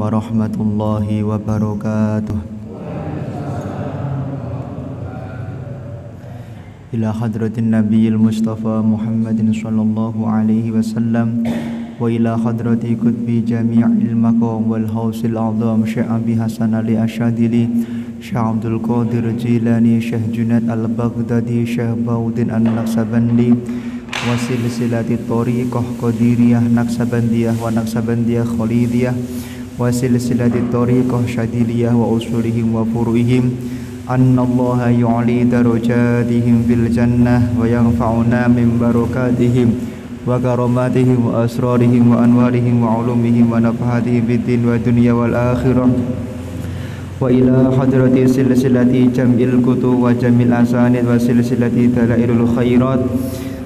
ورحمة الله وبركاته إلى حضرة النبي المصطفى محمد صلى الله عليه وسلم وإلى حضرة قطب جميع المقام والحوص الأعظم شيخ أبي حسن علي الشاذلي شيخ عبد القادر الجيلاني شيخ جنيد البغدادي شيخ wa silsilati tariqah qadiriyah naksabandiyah wa naksabandiyah khalidiyah wa silsilati tariqah syadiliyah wa usulihim wa furuihim. Annallaha yu'li darajatihim fil jannah wa yanfa'una min barakatihim wa karamatihim wa asrarihim wa anwarihim wa ulumihim wa nafahatihim fid din wa dunya wal akhirah. Wa ila hadrati silsilati jam'il kutu wa jam'il asanid wa silsilati dalailul khairat.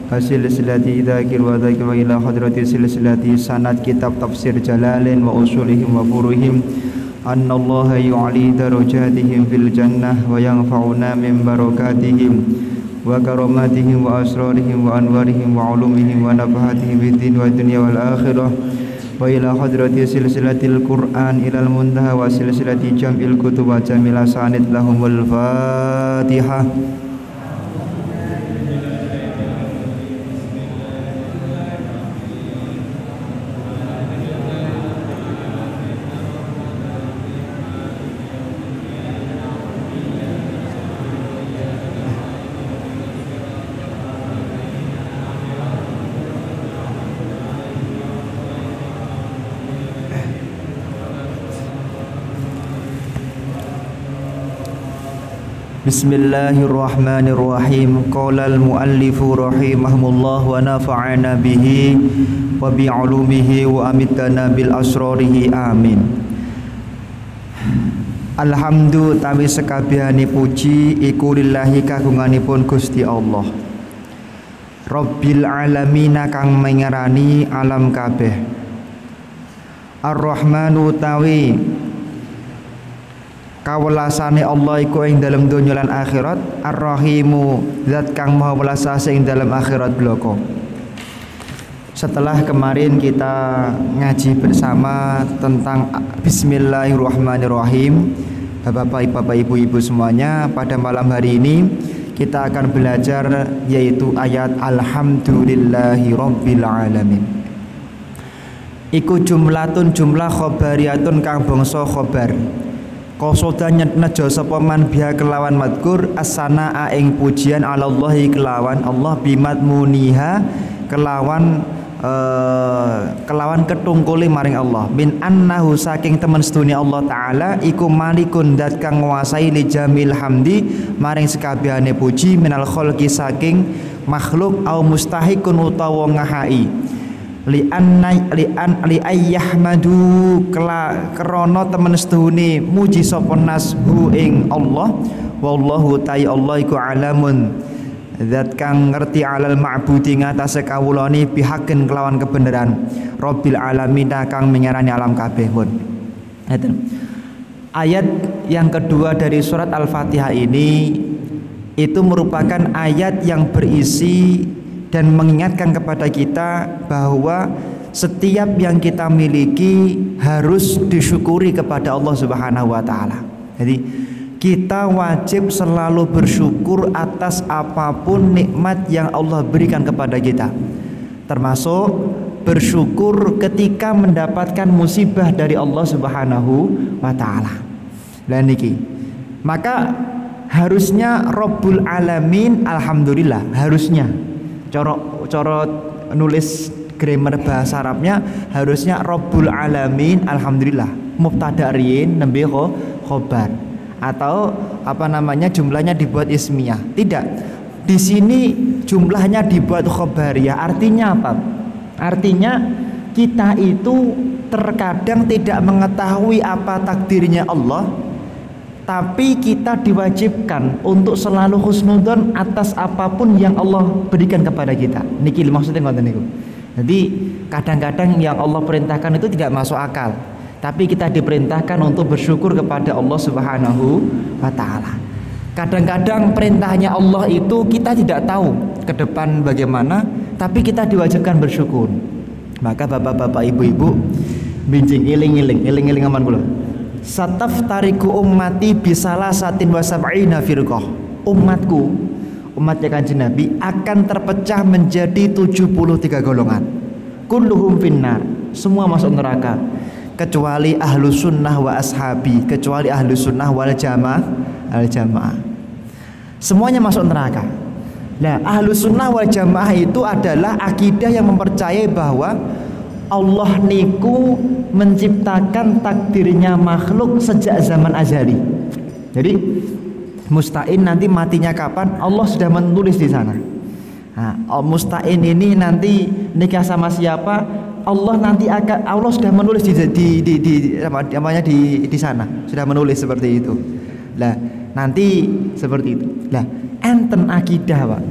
Fasilsilati dhakir wa dhakir wa ila hadrati silsilati sanad kitab tafsir jalalin wa usulihim wa furuhim Anna Allah yu'li darajatihim fil jannah wa yanfa'una min barakatihim wa karamatihim wa asrarihim wa anwarihim wa ulumihim wa nafahatihim fid din wa dunya wal akhirah. Wa ila hadrati silsilatil Qur'an ilal muntaha wa silsilati jam'il kutub wa jam'il asanid lahumul Fatihah بسم الله الرحمن الرحيم قال المؤلف رحمه الله ونفعنا به وبعلومه وأمتنا بالأسراره آمين Alhamdulillah tawi sekabehane puji iku lillahi kagunganipun Gusti Allah Rabbil alamin kang mengerani alam kabeh Ar-Rahmanu tawi kawelasane Allah iku ing dalam donya lan akhirat. Ar-Rahimu zat kang maha welas ing dalam akhirat bloko setelah kemarin kita ngaji bersama tentang Bismillahirrahmanirrahim. Bapak-bapak, Bapak Ibu-ibu semuanya pada malam hari ini kita akan belajar yaitu ayat Alhamdulillahi Rabbil Alamin. Iku jumlatun jumlah khobariyatun kang bangsa khobar Kosoda nejo sapa man biha kelawan madkur asana ing pujian alallahi kelawan Allah bimat muniha kelawan uh, kelawan ketungkuli maring Allah. Min annahu saking temen sedunia Allah taala iku malikun dat kang nguasai li jamil hamdi maring sekabehane puji minal saking makhluk au mustahikun utawa ngahai li anna li an li ayyahmadu kela krana temen seduhune muji sapa nas hu ing Allah. Wallahu ta'i Allah iku alamun. Zat kang ngerti alal ma'budi ngatasé kawulane bihakin kelawan kebenaran. Rabbil alamin kang menyarani alam kabeh pun Ayat yang kedua dari surat Al-Fatihah ini itu merupakan ayat yang berisi dan mengingatkan kepada kita bahwa setiap yang kita miliki harus disyukuri kepada Allah Subhanahu wa taala. Jadi kita wajib selalu bersyukur atas apa pun nikmat yang Allah berikan kepada kita. Termasuk bersyukur ketika mendapatkan musibah dari Allah Subhanahu wa taala. Dan niki. Maka harusnya Rabbul Alamin alhamdulillah harusnya coro coro nulis grammar bahasa Arabnya harusnya Rabbul Alamin Alhamdulillah. Mubtada riyin nembe khobar. Atau apa namanya jumlahnya dibuat ismiyah tidak. Di sini jumlahnya dibuat khobariyah. Artinya apa? Artinya kita itu terkadang tidak mengetahui apa takdirnya Allah tapi kita diwajibkan untuk selalu husnudon atas apa pun yang Allah berikan kepada kita. Niki maksudnya ngoten niku. Jadi kadang-kadang yang Allah perintahkan itu tidak masuk akal. Tapi kita diperintahkan untuk bersyukur kepada Allah Subhanahu wa taala. Kadang-kadang perintahnya Allah itu kita tidak tahu ke depan bagaimana, tapi kita diwajibkan bersyukur. Maka bapak-bapak, ibu-ibu, Bincing iling-iling, iling-iling aman kula. Sataf tariku ummati bisalah satin wa sab'ina firqah. Umatku, umatnya kanjeng Nabi akan terpecah menjadi 73 golongan. Kulluhum finnar, semua masuk neraka kecuali ahlu sunnah wa ashabi kecuali ahlu sunnah wal jamaah al jamaah semuanya masuk neraka nah ahlu sunnah wal jamaah itu adalah akidah yang mempercayai bahwa Allah niku menciptakan takdirnya makhluk sejak zaman azali jadi mustain nanti matinya kapan Allah sudah menulis di sana nah, mustain ini nanti nikah sama siapa Allah nanti akan Allah sudah menulis di di di, di namanya di di sana sudah menulis seperti itu. Lah nanti seperti itu. Lah enten akidah pak.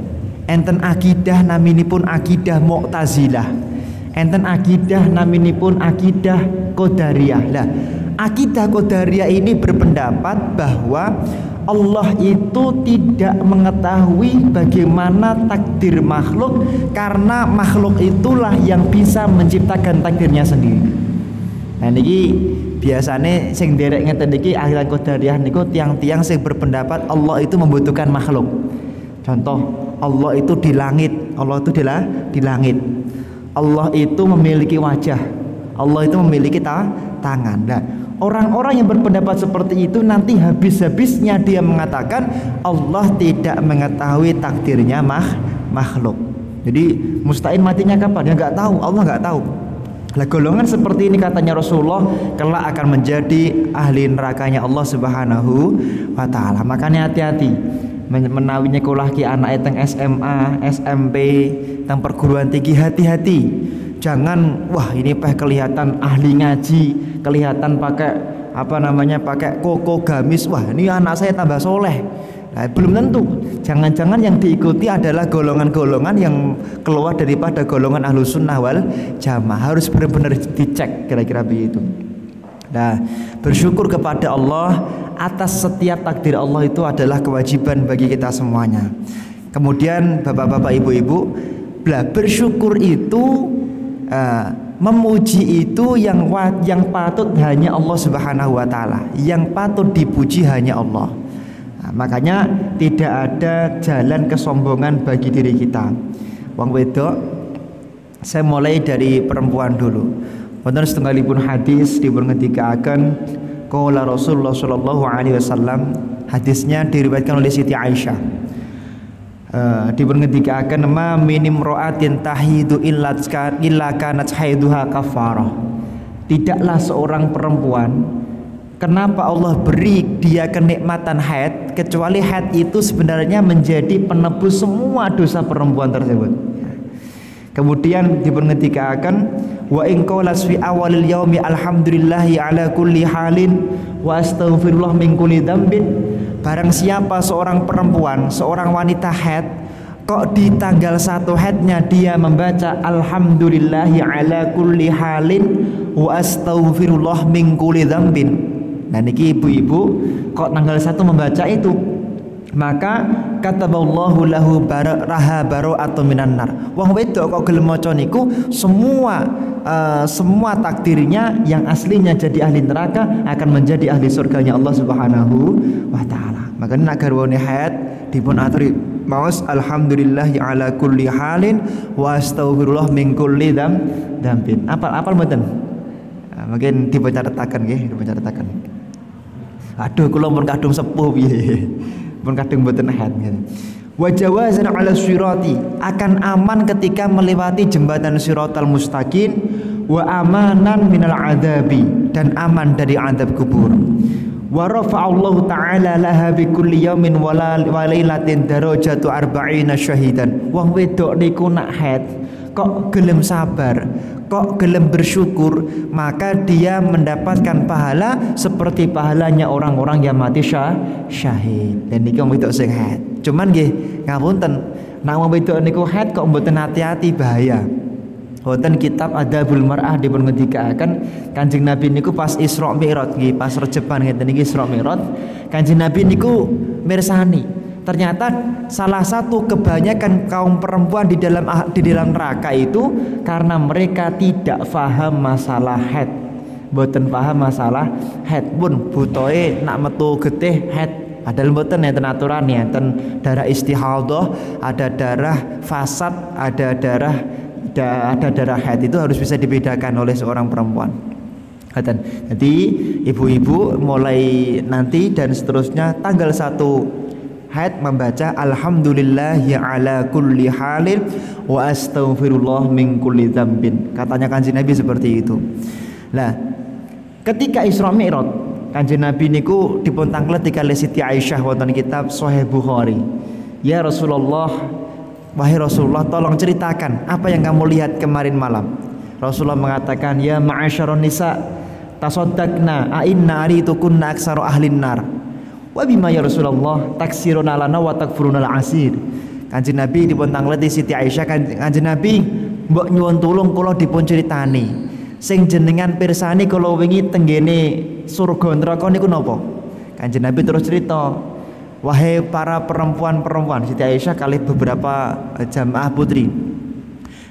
Enten akidah namini pun akidah Mu'tazilah. Enten akidah namini pun akidah Qadariyah. Lah akidah Qadariyah ini berpendapat bahwa Allah itu tidak mengetahui bagaimana takdir makhluk karena makhluk itulah yang bisa menciptakan takdirnya sendiri. Nah niki biasanya sing derek ngeten niki ahli qadariyah niku tiang-tiang sing berpendapat Allah itu membutuhkan makhluk. Contoh Allah itu di langit, Allah itu di, di langit. Allah itu memiliki wajah. Allah itu memiliki ta tangan. Nah, Orang-orang yang berpendapat seperti itu nanti habis-habisnya dia mengatakan Allah tidak mengetahui takdirnya mah, makhluk. Jadi mustahil matinya kapan? Ya nggak tahu, Allah nggak tahu. Lah golongan seperti ini katanya Rasulullah kelak akan menjadi ahli nerakanya Allah Subhanahu wa taala. Makanya hati-hati menawinya kulah ki anak teng SMA, SMP, teng perguruan tinggi. Hati-hati. Jangan wah ini peh kelihatan ahli ngaji kelihatan pakai apa namanya pakai koko gamis. Wah ini anak saya tambah soleh. Nah, belum tentu. Jangan-jangan yang diikuti adalah golongan-golongan yang keluar daripada golongan ahlu sunnah wal jamaah. Harus benar-benar dicek kira-kira begitu Nah, bersyukur kepada Allah atas setiap takdir Allah itu adalah kewajiban bagi kita semuanya. Kemudian bapak-bapak ibu-ibu, bersyukur itu uh, memuji itu yang yang patut hanya Allah Subhanahu wa taala, yang patut dipuji hanya Allah. Nah, makanya tidak ada jalan kesombongan bagi diri kita. Wong wedok saya mulai dari perempuan dulu. Wonten setunggalipun hadis dipun akan qala Rasulullah sallallahu alaihi wasallam. Hadisnya diriwayatkan oleh Siti Aisyah. Uh, akan ma minim roatin tahidu illa kanat haiduha kafarah tidaklah seorang perempuan kenapa Allah beri dia kenikmatan haid kecuali haid itu sebenarnya menjadi penebus semua dosa perempuan tersebut kemudian akan wa in qala fi awalil yaumi alhamdulillahi ala kulli halin wa astaghfirullah min kulli dzambin Barang siapa seorang perempuan, seorang wanita head kok di tanggal satu headnya dia membaca alhamdulillahi ala kulli halin wa astaghfirullah min kulli dzambin. Nah niki ibu-ibu kok tanggal satu membaca itu maka kataballahu lahu raha baro atau minan nar. Wong wedok kok gelem maca niku semua uh, semua takdirnya yang aslinya jadi ahli neraka akan menjadi ahli surganya Allah Subhanahu wa taala. Maka nak garwane hayat dipun aturi maus alhamdulillah ala kulli halin wa astaghfirullah min kulli dam dambin. Apal apal mboten? Nah, mungkin dipun catetaken nggih, dipun catetaken. Aduh kula mun kadung sepuh piye. Mun kadung mboten hayat gitu. Wajawazan ala sirati akan aman ketika melewati jembatan siratal mustaqim wa amanan minal adabi dan aman dari adab kubur. Wa rafa'allahu ta'ala laha bi kulli yaumin wa lailatin darajatu arba'ina syahidan. Wong wedok niku nak haid kok gelem sabar? Kok gelem bersyukur? Maka dia mendapatkan pahala seperti pahalanya orang-orang yang mati syah, syahid. Dan niku wedok sing haid cuman nggih ngapunten nek wong wedok niku haid kok mboten hati-hati bahaya. Wonten kitab Adabul Mar'ah dipun ngendikaken Kanjeng Nabi niku pas Isra Mi'raj nggih pas rejeban ngeten niki Isra Mi'raj Kanjeng Nabi niku mirsani ternyata salah satu kebanyakan kaum perempuan di dalam di dalam neraka itu karena mereka tidak faham masalah haid Mboten paham masalah head pun. Butoe nak metu getih head. Padahal mboten enten aturan enten darah istihadah, ada darah fasad, ada darah da, ada darah haid itu harus bisa dibedakan oleh seorang perempuan. Jadi ibu-ibu mulai nanti dan seterusnya tanggal 1 haid membaca alhamdulillah ya ala kulli halin wa astaghfirullah min kulli dzambin. Katanya kanjeng Nabi seperti itu. Nah, ketika Isra Mi'raj Kanjeng Nabi niku dipun tanglet kali Siti Aisyah wonten kitab Sahih Bukhari. Ya Rasulullah, wahai Rasulullah tolong ceritakan apa yang kamu lihat kemarin malam. Rasulullah mengatakan, "Ya ma'asyaron nisa, tasaddaqna a inna kunna aksaru ahlin nar." Wa bima ya Rasulullah taksiruna lana wa takfuruna al-asir. Kanjeng Nabi dipun tanglet Siti Aisyah Kanjeng Nabi, mbok nyuwun tulung kula dipun critani sing jenengan pirsani kalau wingi tenggene surga neraka niku napa? Kanjeng Nabi terus cerita wahai para perempuan-perempuan Siti Aisyah kali beberapa jamaah putri.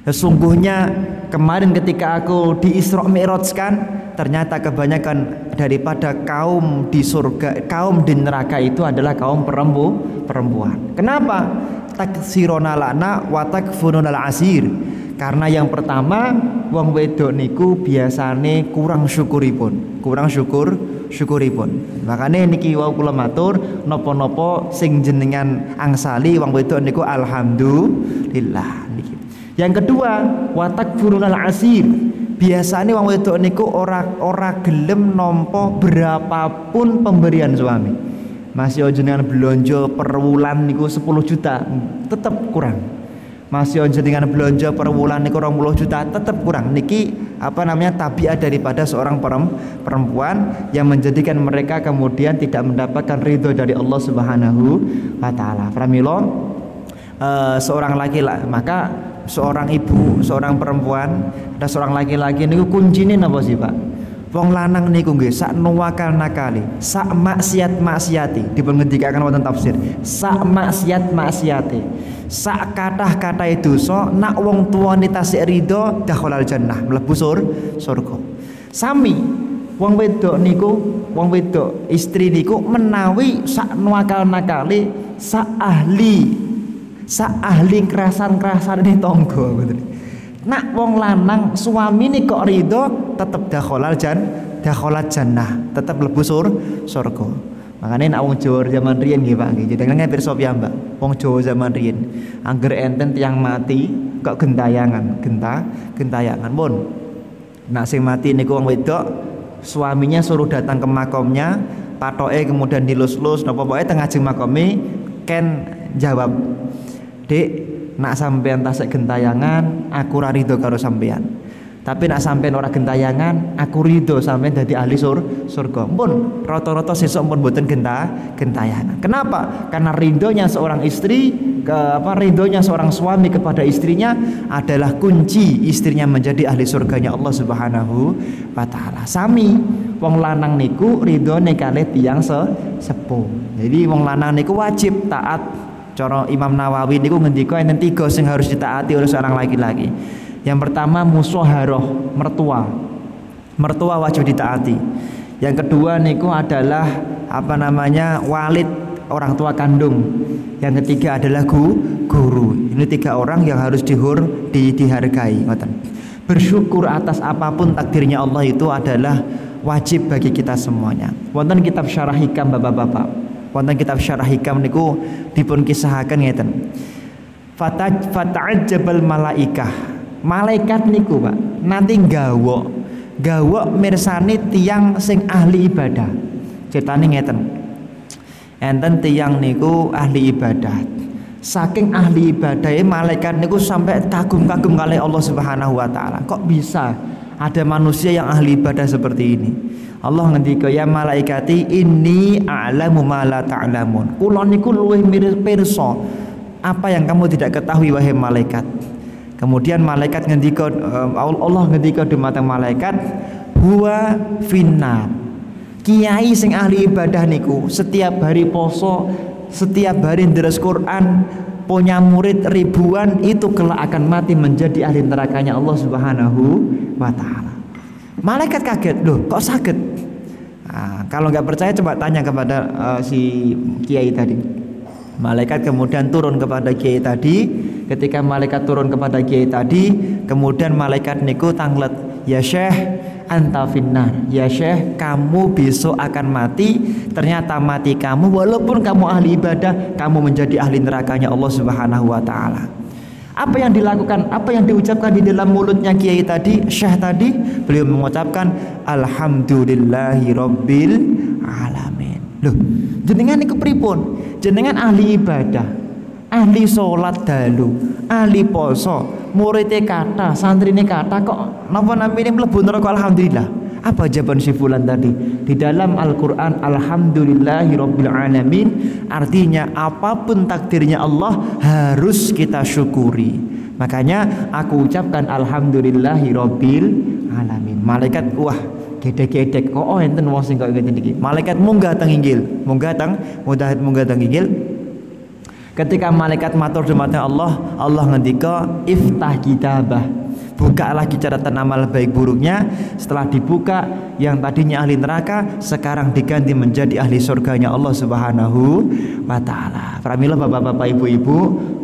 Sesungguhnya kemarin ketika aku di Isra Mi'raj kan ternyata kebanyakan daripada kaum di surga kaum di neraka itu adalah kaum perempu, perempuan kenapa taksirona lana wa takfununa asir karena yang pertama wong wedok niku biasane kurang syukuripun, kurang syukur syukuripun. Makanya niki wau kula matur napa-napa sing jenengan angsali wong wedok niku alhamdulillah. Yang kedua, watak furunal asir. Biasanya wong wedok niku ora ora gelem nompo berapapun pemberian suami. Masih jenengan belanja per wulan niku 10 juta, tetap kurang masih on dengan belanja per bulan niku 20 juta tetap kurang niki apa namanya tabiat daripada seorang perempuan yang menjadikan mereka kemudian tidak mendapatkan ridho dari Allah Subhanahu wa taala. Pramila uh, seorang laki lah maka seorang ibu, seorang perempuan, ada seorang laki-laki niku kuncine napa sih, Pak? Wong lanang niku nggih sak nuwakal nakali, sak maksiat maksiati dipun ngendikaken wonten tafsir. Sak maksiat maksiati sak kathah itu so nak wong tuane tasik ridho dakhalal jannah mlebu sur surga sami wong wedok niku wong wedok istri niku menawi sak nuakal nakali sak ahli sak ahli kerasan-kerasan ini tonggo nak wong lanang suami ini kok ridho tetep dakhalal jan dakhalal jannah tetep mlebu sur surga Makanya nak wong Jawa zaman riyen nggih Pak nggih. Jenengan pirsa piyambak. Wong Jawa zaman riyen angger enten tiang mati kok gentayangan, genta gentayangan pun. Nak sing mati niku wong wedok suaminya suruh datang ke makomnya, patoke kemudian dilus-lus napa pokoke tengah jeng makome ken jawab. Dek, nak sampean tasik gentayangan, aku ra rido karo sampean. Tapi nak sampean ora gentayangan, aku ridho sampean dadi ahli sur surga. Pun rata-rata sesuk pun boten genta gentayangan. Kenapa? Karena ridhonya seorang istri ke apa ridhonya seorang suami kepada istrinya adalah kunci istrinya menjadi ahli surganya Allah Subhanahu wa taala. Sami wong lanang niku ridhone kalih tiyang se sepuh. Jadi wong lanang niku wajib taat cara Imam Nawawi niku ngendika enten tiga sing harus ditaati oleh seorang laki-laki. Yang pertama musuharoh mertua. Mertua wajib ditaati. Yang kedua niku adalah apa namanya walid orang tua kandung. Yang ketiga adalah gu, guru. Ini tiga orang yang harus dihur di, dihargai. Bersyukur atas apa pun takdirnya Allah itu adalah wajib bagi kita semuanya. Wonten kitab syarah hikam bapak-bapak. Wonten kitab syarah hikam niku dipun kisahaken ngeten. Fata'ajjabal malaikah. Malaikat niku Pak nanti gawok. Gawok mirsani tiang sing ahli ibadah. Ceritane ngeten. Enten tiang niku ahli ibadah. Saking ahli ibadah malaikat niku sampai kagum-kagum kali Allah Subhanahu wa taala. Kok bisa ada manusia yang ahli ibadah seperti ini. Allah ngendika ya malaikati ini a'lamu ma la ta'lamun. Luwih pirsa. Apa yang kamu tidak ketahui wahai malaikat? Kemudian malaikat ngendika eh, Allah ngendika dumateng malaikat huwa finnar. Kiai sing ahli ibadah niku setiap hari poso, setiap hari deres Quran, punya murid ribuan itu kelak akan mati menjadi ahli nerakanya Allah Subhanahu wa taala. Malaikat kaget, loh kok sakit? Nah, kalau nggak percaya coba tanya kepada uh, si kiai tadi. Malaikat kemudian turun kepada kiai tadi. Ketika malaikat turun kepada kiai tadi, kemudian malaikat niku tanglet, ya syekh anta finnar ya syekh kamu besok akan mati ternyata mati kamu walaupun kamu ahli ibadah kamu menjadi ahli nerakanya Allah Subhanahu wa taala apa yang dilakukan, apa yang diucapkan di dalam mulutnya kiai tadi, syekh tadi, beliau mengucapkan alhamdulillahi rabbil alamin. Loh, jenengan niku pripun? Jenengan ahli ibadah, ahli sholat dalu, ahli poso, muridnya kata, santri ini kata kok napa namine mlebu neraka alhamdulillah. Apa jawaban si fulan tadi? Di dalam Al-Qur'an alamin artinya apa pun takdirnya Allah harus kita syukuri. Makanya aku ucapkan alhamdulillahirabbil alamin. Malaikat wah gedek-gedek kok oh enten wong sing kok ngene iki. Malaikat munggah teng inggil, munggah teng munggah teng inggil. Ketika malaikat matur dumateng Allah, Allah ngendika iftah kitabah buka lagi catatan amal baik buruknya setelah dibuka yang tadinya ahli neraka sekarang diganti menjadi ahli surganya Allah Subhanahu wa taala. Pramila Bapak-bapak Ibu-ibu,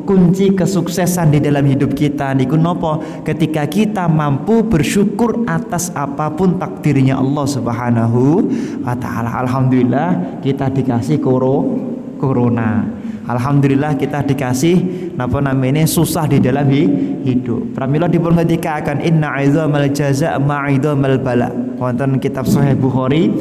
kunci kesuksesan di dalam hidup kita niku nopo ketika kita mampu bersyukur atas apa pun takdirnya Allah Subhanahu wa taala. Alhamdulillah kita dikasih koro corona Alhamdulillah kita dikasih napa namanya susah di dalam hidup. Pramila dipun akan inna aizamal jaza ma'idzamal bala. Wonten kitab Sahih Bukhari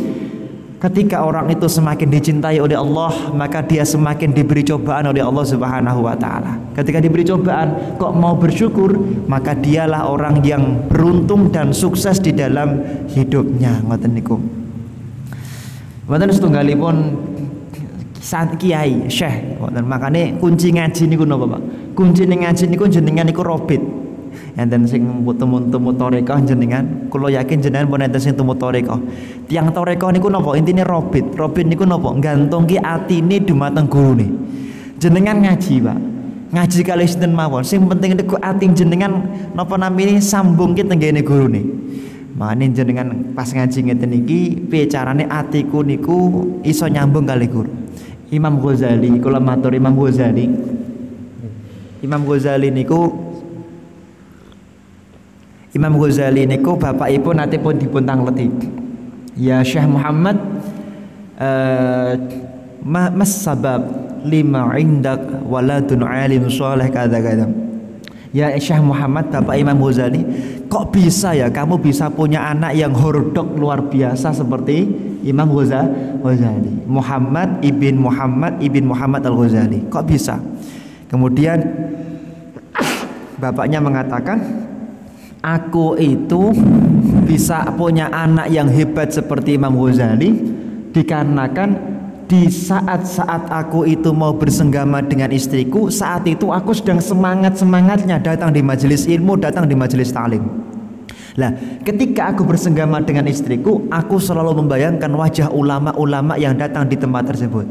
Ketika orang itu semakin dicintai oleh Allah, maka dia semakin diberi cobaan oleh Allah Subhanahu wa taala. Ketika diberi cobaan, kok mau bersyukur, maka dialah orang yang beruntung dan sukses di dalam hidupnya. Ngoten niku. Wonten setunggalipun saat kiai syekh. Dan makanya kunci ngaji niku napa Pak? Kunci ngaji niku jenengan niku robit. Enten sing temu-temu toreko jenengan. Kula yakin jenengan pun enten sing temu toreko tiang toreko niku napa? Intine robit. Robit niku napa? Gantungke atine dumateng gurune. Jenengan ngaji Pak. Ngaji kali sinten mawon? Sing penting niku ati jenengan napa namine sambungke tenggene gurune. Makane jenengan pas ngaji ngeten iki piye carane atiku niku iso nyambung kali guru Imam Ghazali kula matur Imam Ghazali. Imam Ghazali niku Imam Ghazali niku ibu nanti pun dipun tangleti. Ya Syekh Muhammad uh, mas sabab lima indak waladun alim soleh kata kata Ya Syekh Muhammad Bapak Imam Ghazali Kok bisa ya kamu bisa punya anak yang hordok luar biasa seperti Imam Ghazali Muhammad ibn Muhammad ibn Muhammad Al-Ghazali. Kok bisa? Kemudian Bapaknya mengatakan Aku itu bisa punya anak yang hebat seperti Imam Ghazali Dikarenakan di saat-saat aku itu mau bersenggama dengan istriku saat itu aku sedang semangat-semangatnya datang di majelis ilmu datang di majelis talim Lah, ketika aku bersenggama dengan istriku, aku selalu membayangkan wajah ulama-ulama yang datang di tempat tersebut.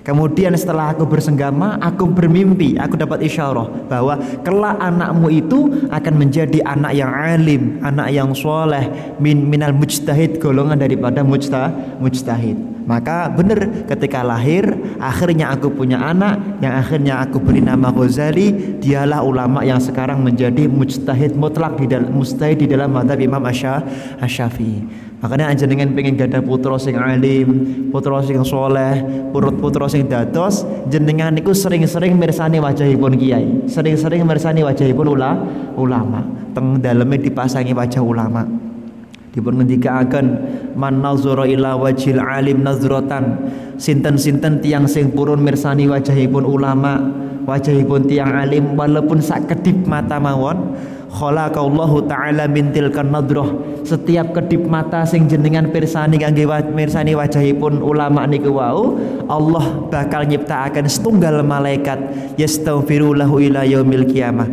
Kemudian setelah aku bersenggama, aku bermimpi, aku dapat isyarah bahwa kelak anakmu itu akan menjadi anak yang alim, anak yang soleh, min minal mujtahid golongan daripada mujtahid. Maka benar ketika lahir akhirnya aku punya anak yang akhirnya aku beri nama Ghazali dialah ulama yang sekarang menjadi mujtahid mutlak di dalam mujtahid di dalam madhab Imam Asy-Syafi'i. Makanya dengan pengen gada putra sing alim, putra sing soleh, purut putra sing dados, jenengan niku sering-sering mirsani wajahipun kiai, sering-sering mirsani wajahipun ula, ulama. Teng dalamnya dipasangi wajah ulama dipun ngendikaaken man nazara ila wajhil alim nazratan. Sinten-sinten tiang sing purun mirsani wajahipun ulama wajahipun tiang alim walaupun sak kedip mata mawon khalaqallahu taala min tilkan setiap kedip mata sing jenengan pirsani kangge mirsani wajahipun ulama niku wau Allah bakal nyiptakaken setunggal malaikat. Yastaghfiru lahu ila yaumil kiamah.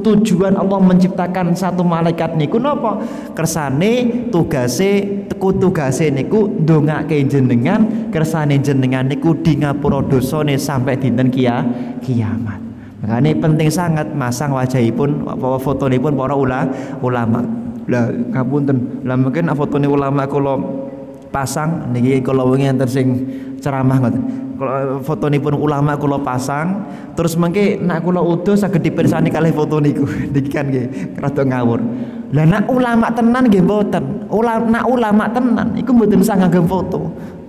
Tujuan Allah menciptakan satu malaikat niku napa? Kersane tugase teku tugase niku ndongake jenengan kersane jenengan niku di ngapura dosane sampai dinten kia kiamat Makanya penting sangat masang wajahipun foto pun para ula, ulama. Lah ngapunten, lah mungkin fotone ulama kula pasang niki kula wingi enten sing ceramah ngoten. Kalau fotonipun ulama kula pasang, terus mengke nak kula utuh saged dipirsani kalih foto niku. Niki kan nggih rada ngawur. Lah nak ulama tenan nggih mboten. Ulama nak ulama tenan iku mboten usah nganggo foto.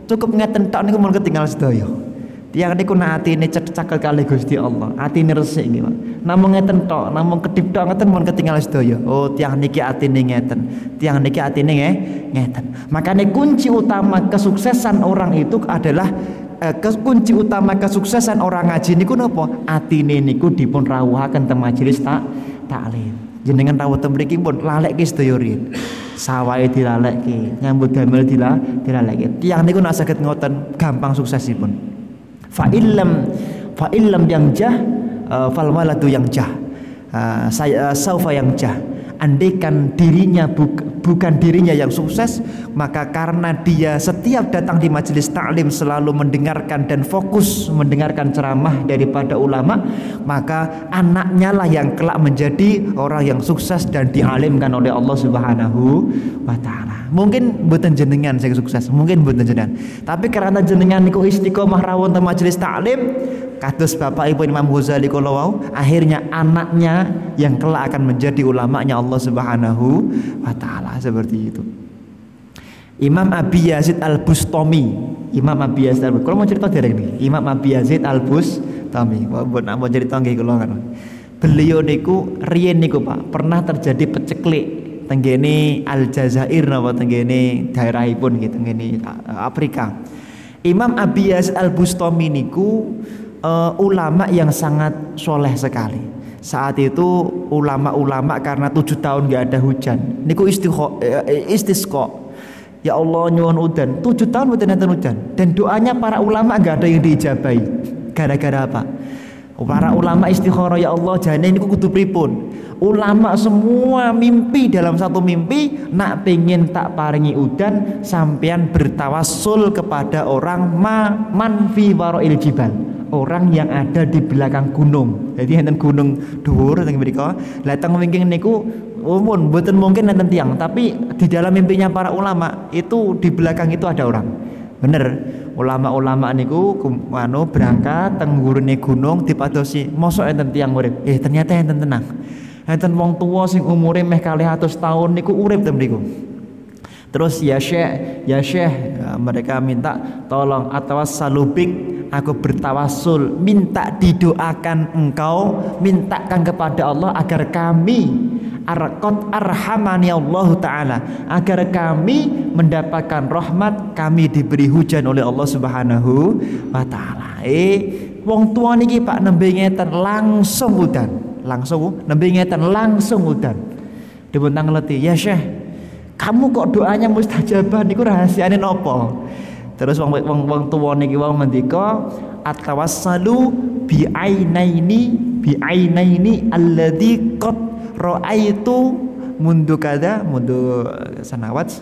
Cukup ngeten tok niku mun ketinggal sedaya. Tiang niku nak atine cecakel kali Gusti Allah. Atine resik nggih, Pak. Namung ngeten tok, namung kedip tok ngeten mun ketinggal sedaya. Oh, tiang niki atine ngeten. Tiang niki atine nge, ngeten. Makanya kunci utama kesuksesan orang itu adalah eh, kunci utama kesuksesan orang ngaji niku napa? Atine niku dipun rawuhaken teng majelis tak taklim. Jenengan rawuh teng mriki pun lalek ki sedaya riyin. Sawahe dilalekke, nyambut damel dilalekke. Tiang niku nak saged ngoten gampang suksesipun fa illam fa illam yang jah uh, fal waladu yang jah. Uh, saya uh, saufa yang jah. Andaikan dirinya buk, bukan dirinya yang sukses maka karena dia setiap datang di majelis taklim selalu mendengarkan dan fokus mendengarkan ceramah daripada ulama maka anaknya lah yang kelak menjadi orang yang sukses dan dialimkan oleh Allah Subhanahu wa taala mungkin buatan jenengan saya sukses mungkin buatan jenengan. Tapi karena jenengan niku istiqomah rawon majelis taklim kados bapak ibu Imam Ghazali kalau akhirnya anaknya yang kelak akan menjadi ulamanya Allah Subhanahu wa taala. Seperti itu. Imam Abi Yazid Al Bustami, Imam Abi Yazid Al Kalau mau cerita dari ini, Imam Abi Yazid Al Bustami, buat mau cerita nggih kula kan. Beliau niku riyen niku Pak, pernah terjadi peceklik tenggene Aljazair napa tenggene daerahipun gitu tenggene Afrika. Imam Abi Yazid Al Bustami niku uh, ulama yang sangat soleh sekali. Saat itu ulama-ulama karena tujuh tahun gak ada hujan. Niku istisqo, eh, istisqo. Ya Allah nyuwun udan. Tujuh tahun nanti hujan. Dan doanya para ulama gak ada yang diijabai. Gara-gara apa? Para ulama istikharah ya Allah jane niku kudu pripun? Ulama semua mimpi dalam satu mimpi nak pengen tak paringi udan sampean bertawassul kepada orang ma man fi warail orang yang ada di belakang gunung. Jadi enten gunung dhuwur teng mriku. Lah teng wingking niku umum mboten mungkin enten tiang, tapi di dalam mimpinya para ulama itu di belakang itu ada orang. Bener, ulama-ulama niku anu berangkat teng gurune gunung dipadosi mosok enten tiang urip. Eh ternyata enten tenang. Enten wong tua sing umure meh kalih atus tahun niku urip teng mriku. Terus ya Syekh, ya Syekh ya, mereka minta tolong atawas salubik aku bertawasul minta didoakan engkau mintakan kepada Allah agar kami arkot arhamani Allah taala. Agar kami mendapatkan rahmat kami diberi hujan oleh Allah Subhanahu wa taala. Eh wong tua niki Pak nembe ngeten langsung udan. Langsung nembe ngeten langsung udan. Dipun leti ya Syekh kamu kok doanya mustajabah? Niku rahasiane nopo Terus wong wong wong tuwa niki wong mendika atawassalu bi ainaini bi ainaini alladzi qad raaitu mundu kada mundu sanawat.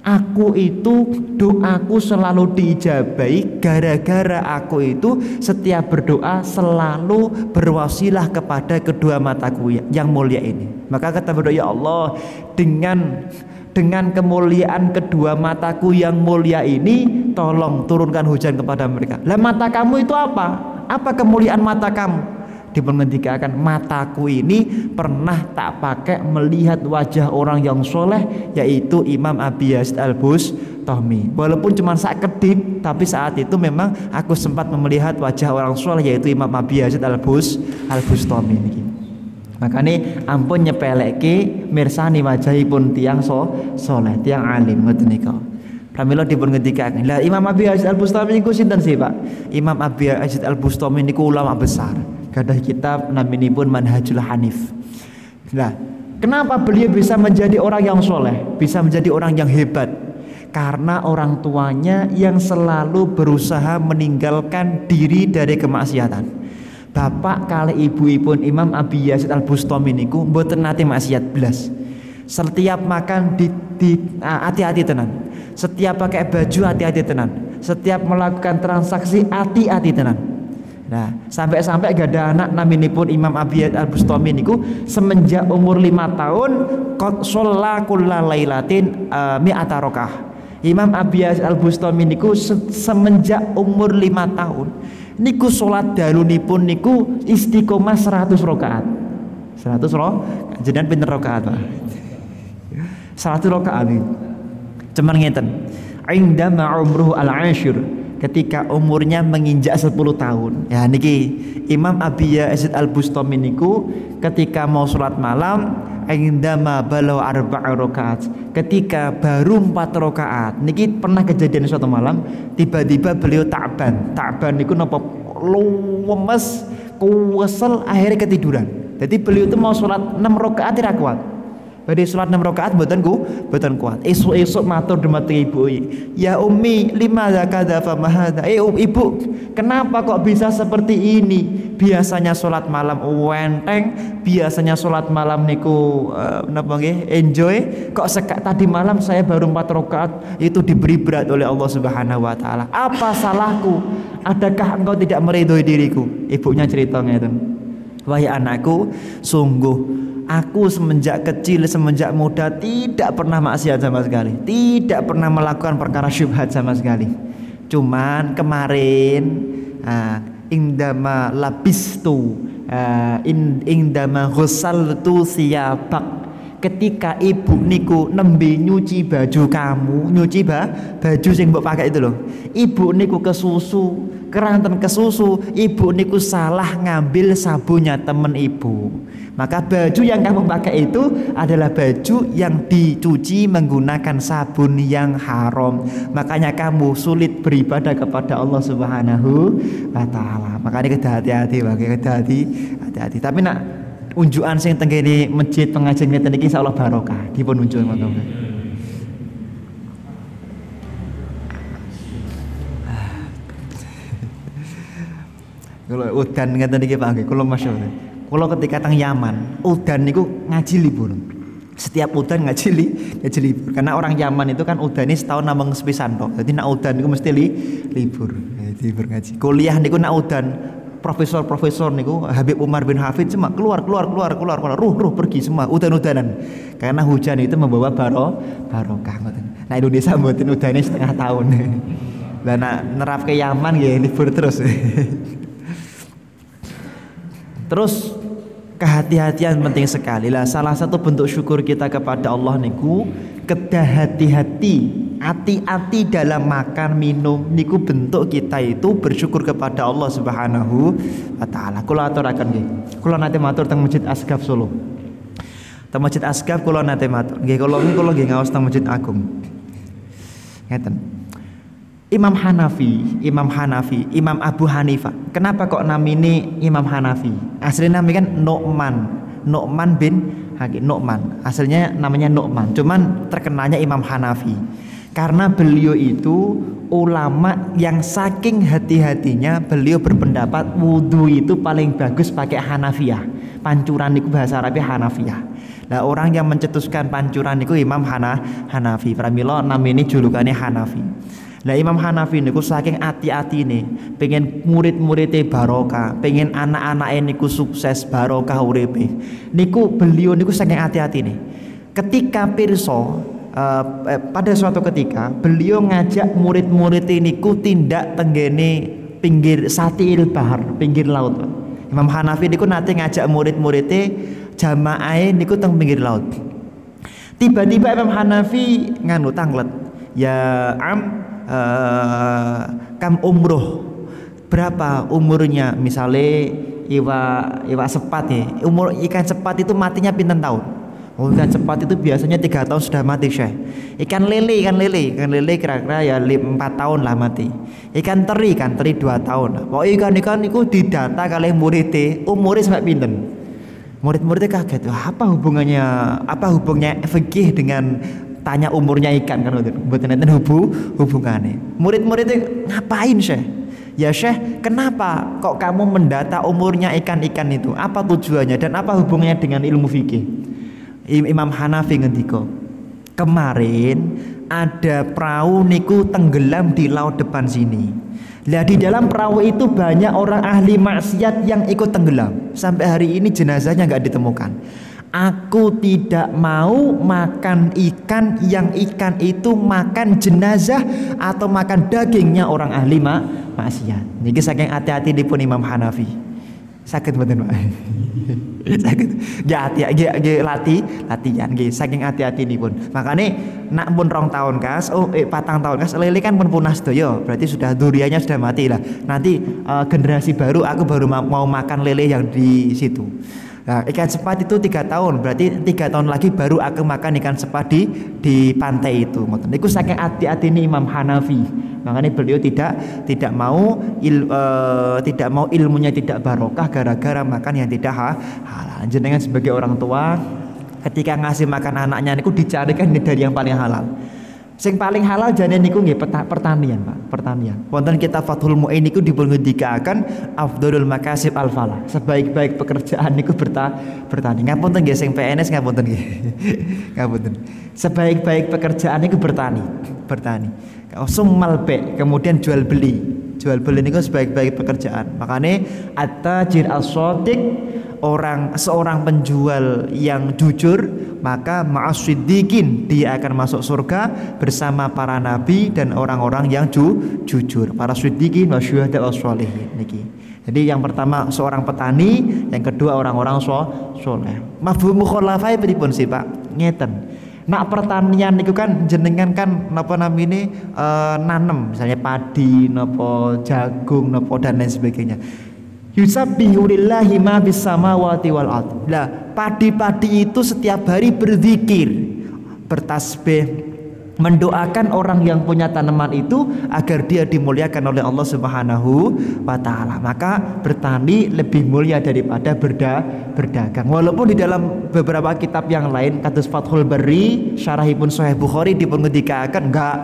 Aku itu doaku selalu diijabai gara-gara aku itu setiap berdoa selalu berwasilah kepada kedua mataku yang mulia ini. Maka kata berdoa ya Allah dengan dengan kemuliaan kedua mataku yang mulia ini tolong turunkan hujan kepada mereka. Lah mata kamu itu apa? Apa kemuliaan mata kamu dipermendikakan mataku ini pernah tak pakai melihat wajah orang yang soleh yaitu Imam Abi Yazid al Bus Tohmi walaupun cuma saat kedip tapi saat itu memang aku sempat melihat wajah orang soleh yaitu Imam Abi Yazid al Bus al Bustami ini makanya ampun nyepeleki mirsani wajahipun tiang so soleh tiang alim ngoten Pramila dipun ngendikaken. Lah Imam Abi Yazid Al Bustami niku sinten sih, Pak? Imam Abi Yazid Al Bustami niku ulama besar. Gadah kitab naminipun Manhajul Hanif. Nah, kenapa beliau bisa menjadi orang yang soleh, bisa menjadi orang yang hebat? Karena orang tuanya yang selalu berusaha meninggalkan diri dari kemaksiatan. Bapak kali ibu-ibu Imam Abi Yazid Al Bustami niku mboten nate maksiat belas. Setiap makan di, di hati-hati tenan. Setiap pakai baju hati-hati tenan. Setiap melakukan transaksi hati-hati tenan. Nah, sampai-sampai gak ada anak pun Imam Abiyad Al-Bustami niku semenjak umur lima tahun qad shalla lailatin uh, mi'ata rakaah. Imam Abiyad Al-Bustami niku se semenjak umur lima tahun niku salat dalunipun niku istiqomah 100 rakaat. 100 roh, jenengan pinter rakaat, Pak. 100 rakaat. Cuman ngeten. Indama umruhu al-ashir ketika umurnya menginjak 10 tahun. Ya niki Imam Abi Yazid Al Bustami niku ketika mau sholat malam indama balau arba'a rakaat. Ketika baru 4 rakaat. Niki pernah kejadian suatu malam tiba-tiba beliau takban. Takban niku napa lemes, kuwesel akhirnya ketiduran. Jadi beliau itu mau sholat 6 rakaat tidak kuat. Badhe salat 6 rakaat mboten ku mboten kuat. Esuk-esuk matur dumateng ibu, "Ya Umi, lima zakada fa mahada?" Eh ibu, kenapa kok bisa seperti ini? Biasanya salat malam wenteng, biasanya salat malam niku uh, napa? Enjoy. Kok sekak tadi malam saya baru 4 rakaat itu diberi berat oleh Allah Subhanahu wa taala. Apa salahku? Adakah engkau tidak meridhoi diriku? Ibunya cerita ngeten. Wahai anakku, sungguh Aku semenjak kecil, semenjak muda tidak pernah maksiat sama sekali. Tidak pernah melakukan perkara syubhat sama sekali. Cuman kemarin uh, indama labistu uh, indama ghusaltu siyabak ketika ibu niku nembe nyuci baju kamu nyuci ba, baju sing mbok pakai itu loh ibu niku kesusu keranten kesusu ibu niku salah ngambil sabunnya temen ibu maka baju yang kamu pakai itu adalah baju yang dicuci menggunakan sabun yang haram. Makanya kamu sulit beribadah kepada Allah Subhanahu wa taala. Makanya kita hati-hati, bagi hati-hati, hati-hati. Tapi nak unjukan sing tenggene masjid pengajian ngeten iki insyaallah barokah dipun. Kalau udan ngeten iki Pak nggih, kula masyaallah. Kalau ketika tang Yaman, udan niku ngaji libur. Setiap udan ngaji li, ngaji libur. Karena orang Yaman itu kan udan ini setahun namang sepisan toh. Jadi nak udan niku mesti li, libur. Libur ngaji. Kuliah niku nak udan profesor-profesor niku Habib Umar bin Hafid cuma keluar keluar keluar keluar keluar ruh ruh pergi semua udan-udanan karena hujan itu membawa baro barokah nah Indonesia mboten udane setengah tahun lah nak nerap ke Yaman ya libur terus terus kehati-hatian penting sekali lah. Salah satu bentuk syukur kita kepada Allah niku kedah hati-hati hati-hati dalam makan minum niku bentuk kita itu bersyukur kepada Allah Subhanahu wa taala. Kula aturaken nggih. Kula nate matur teng Masjid Asgaf Solo. Teng Masjid Asgaf kula nate matur. Nggih kula kula nggih ngaos teng Masjid Agung. Ngeten Imam Hanafi, Imam Hanafi, Imam Abu Hanifah. Kenapa kok namini Imam Hanafi? Aslinya namanya kan Nu'man, Nu'man bin Hakim, Nu'man. Aslinya namanya Nu'man, cuman terkenalnya Imam Hanafi. Karena beliau itu ulama yang saking hati-hatinya beliau berpendapat wudhu itu paling bagus pakai Hanafiyah. Pancuran itu bahasa Arabnya Hanafiyah. Nah orang yang mencetuskan pancuran itu Imam Hana, Hanafi. Pramilo namanya julukannya Hanafi. Lah Imam Hanafi niku saking ati-ati nih, pengen murid-muridnya barokah, pengen anak-anak niku sukses barokah uripe. Niku beliau niku saking ati-ati nih. Ketika pirso uh, eh, pada suatu ketika beliau ngajak murid-murid ini ku tindak tenggene pinggir satil bahar, pinggir laut. Imam Hanafi niku nanti ngajak murid-muridnya jamaah niku teng pinggir laut. Tiba-tiba Imam Hanafi nganu tanglet. Ya am uh, kam umroh. Berapa umurnya? Misalnya iwa iwa sepat ya. Umur ikan sepat itu matinya pinten tahun oh, ikan sepat itu biasanya tiga tahun sudah mati syekh. Ikan lele ikan lele. Ikan lele kira-kira ya empat tahun lah mati. Ikan teri ikan teri dua tahun. Oh ikan ikan itu didata kalian muridnya umurnya sampai pinten? Murid-muridnya kaget. Apa hubungannya apa hubungnya fikih dengan tanya umurnya ikan kan buat nanti hubu hubungannya murid-muridnya ngapain syekh ya syekh kenapa kok kamu mendata umurnya ikan-ikan itu apa tujuannya dan apa hubungannya dengan ilmu fikih Imam Hanafi ngendiko kemarin ada perahu niku tenggelam di laut depan sini. Lah di dalam perahu itu banyak orang ahli maksiat yang ikut tenggelam. Sampai hari ini jenazahnya nggak ditemukan. Aku tidak mau makan ikan yang ikan itu makan jenazah atau makan dagingnya orang ahli mak maksiat. Niki saking hati-hati di pun Imam Hanafi. Sakit betul Pak. sakit. Ya hati ya lati latihan nggih saking hati-hati ini pun. Makanya nak pun rong tahun kas, oh eh patang tahun kas lele kan pun punah yo. Berarti sudah durianya sudah mati lah. Nanti uh, generasi baru aku baru mau makan lele yang di situ. Nah, ikan sepat itu tiga tahun, berarti tiga tahun lagi baru aku makan ikan sepat di di pantai itu. Itu saking hati-hati ini Imam Hanafi. Makanya beliau tidak tidak mau il, uh, tidak mau ilmunya tidak barokah gara-gara makan yang tidak halal. Jenengan sebagai orang tua ketika ngasih makan anaknya itu dicarikan dari yang paling halal. Sing paling halal jane niku nggih pertanian, Pak, pertanian. Wonten kita Fathul Muin niku dipun ngendikaken afdhalul makasib al falah. Sebaik-baik pekerjaan niku berta bertani. Ngapunten nggih sing PNS ngapunten nggih. ngapunten. Sebaik-baik pekerjaan niku bertani, bertani. Summal be, kemudian jual beli. Jual beli niku sebaik-baik pekerjaan. Makanya at-tajir as-shadiq orang seorang penjual yang jujur maka ma'asyidikin dia akan masuk surga bersama para nabi dan orang-orang yang ju, jujur. Para syidikin wa syuhada niki. Jadi yang pertama seorang petani yang kedua orang-orang so, soleh. Mafhum mukhalafah pripun sih Pak ngeten. Nak pertanian itu kan jenengan kan napa namine e, nanem. Misalnya padi, napa jagung, napa dan lain sebagainya Yusabbihu lillahi ma bis samawati wal. Lah, padi-padi itu setiap hari berzikir, bertasbih, mendoakan orang yang punya tanaman itu agar dia dimuliakan oleh Allah Subhanahu wa taala. Maka bertani lebih mulia daripada berda berdagang. Walaupun di dalam beberapa kitab yang lain kados Fathul Bari, Syarahipun Sahih Bukhari dipengedikaken enggak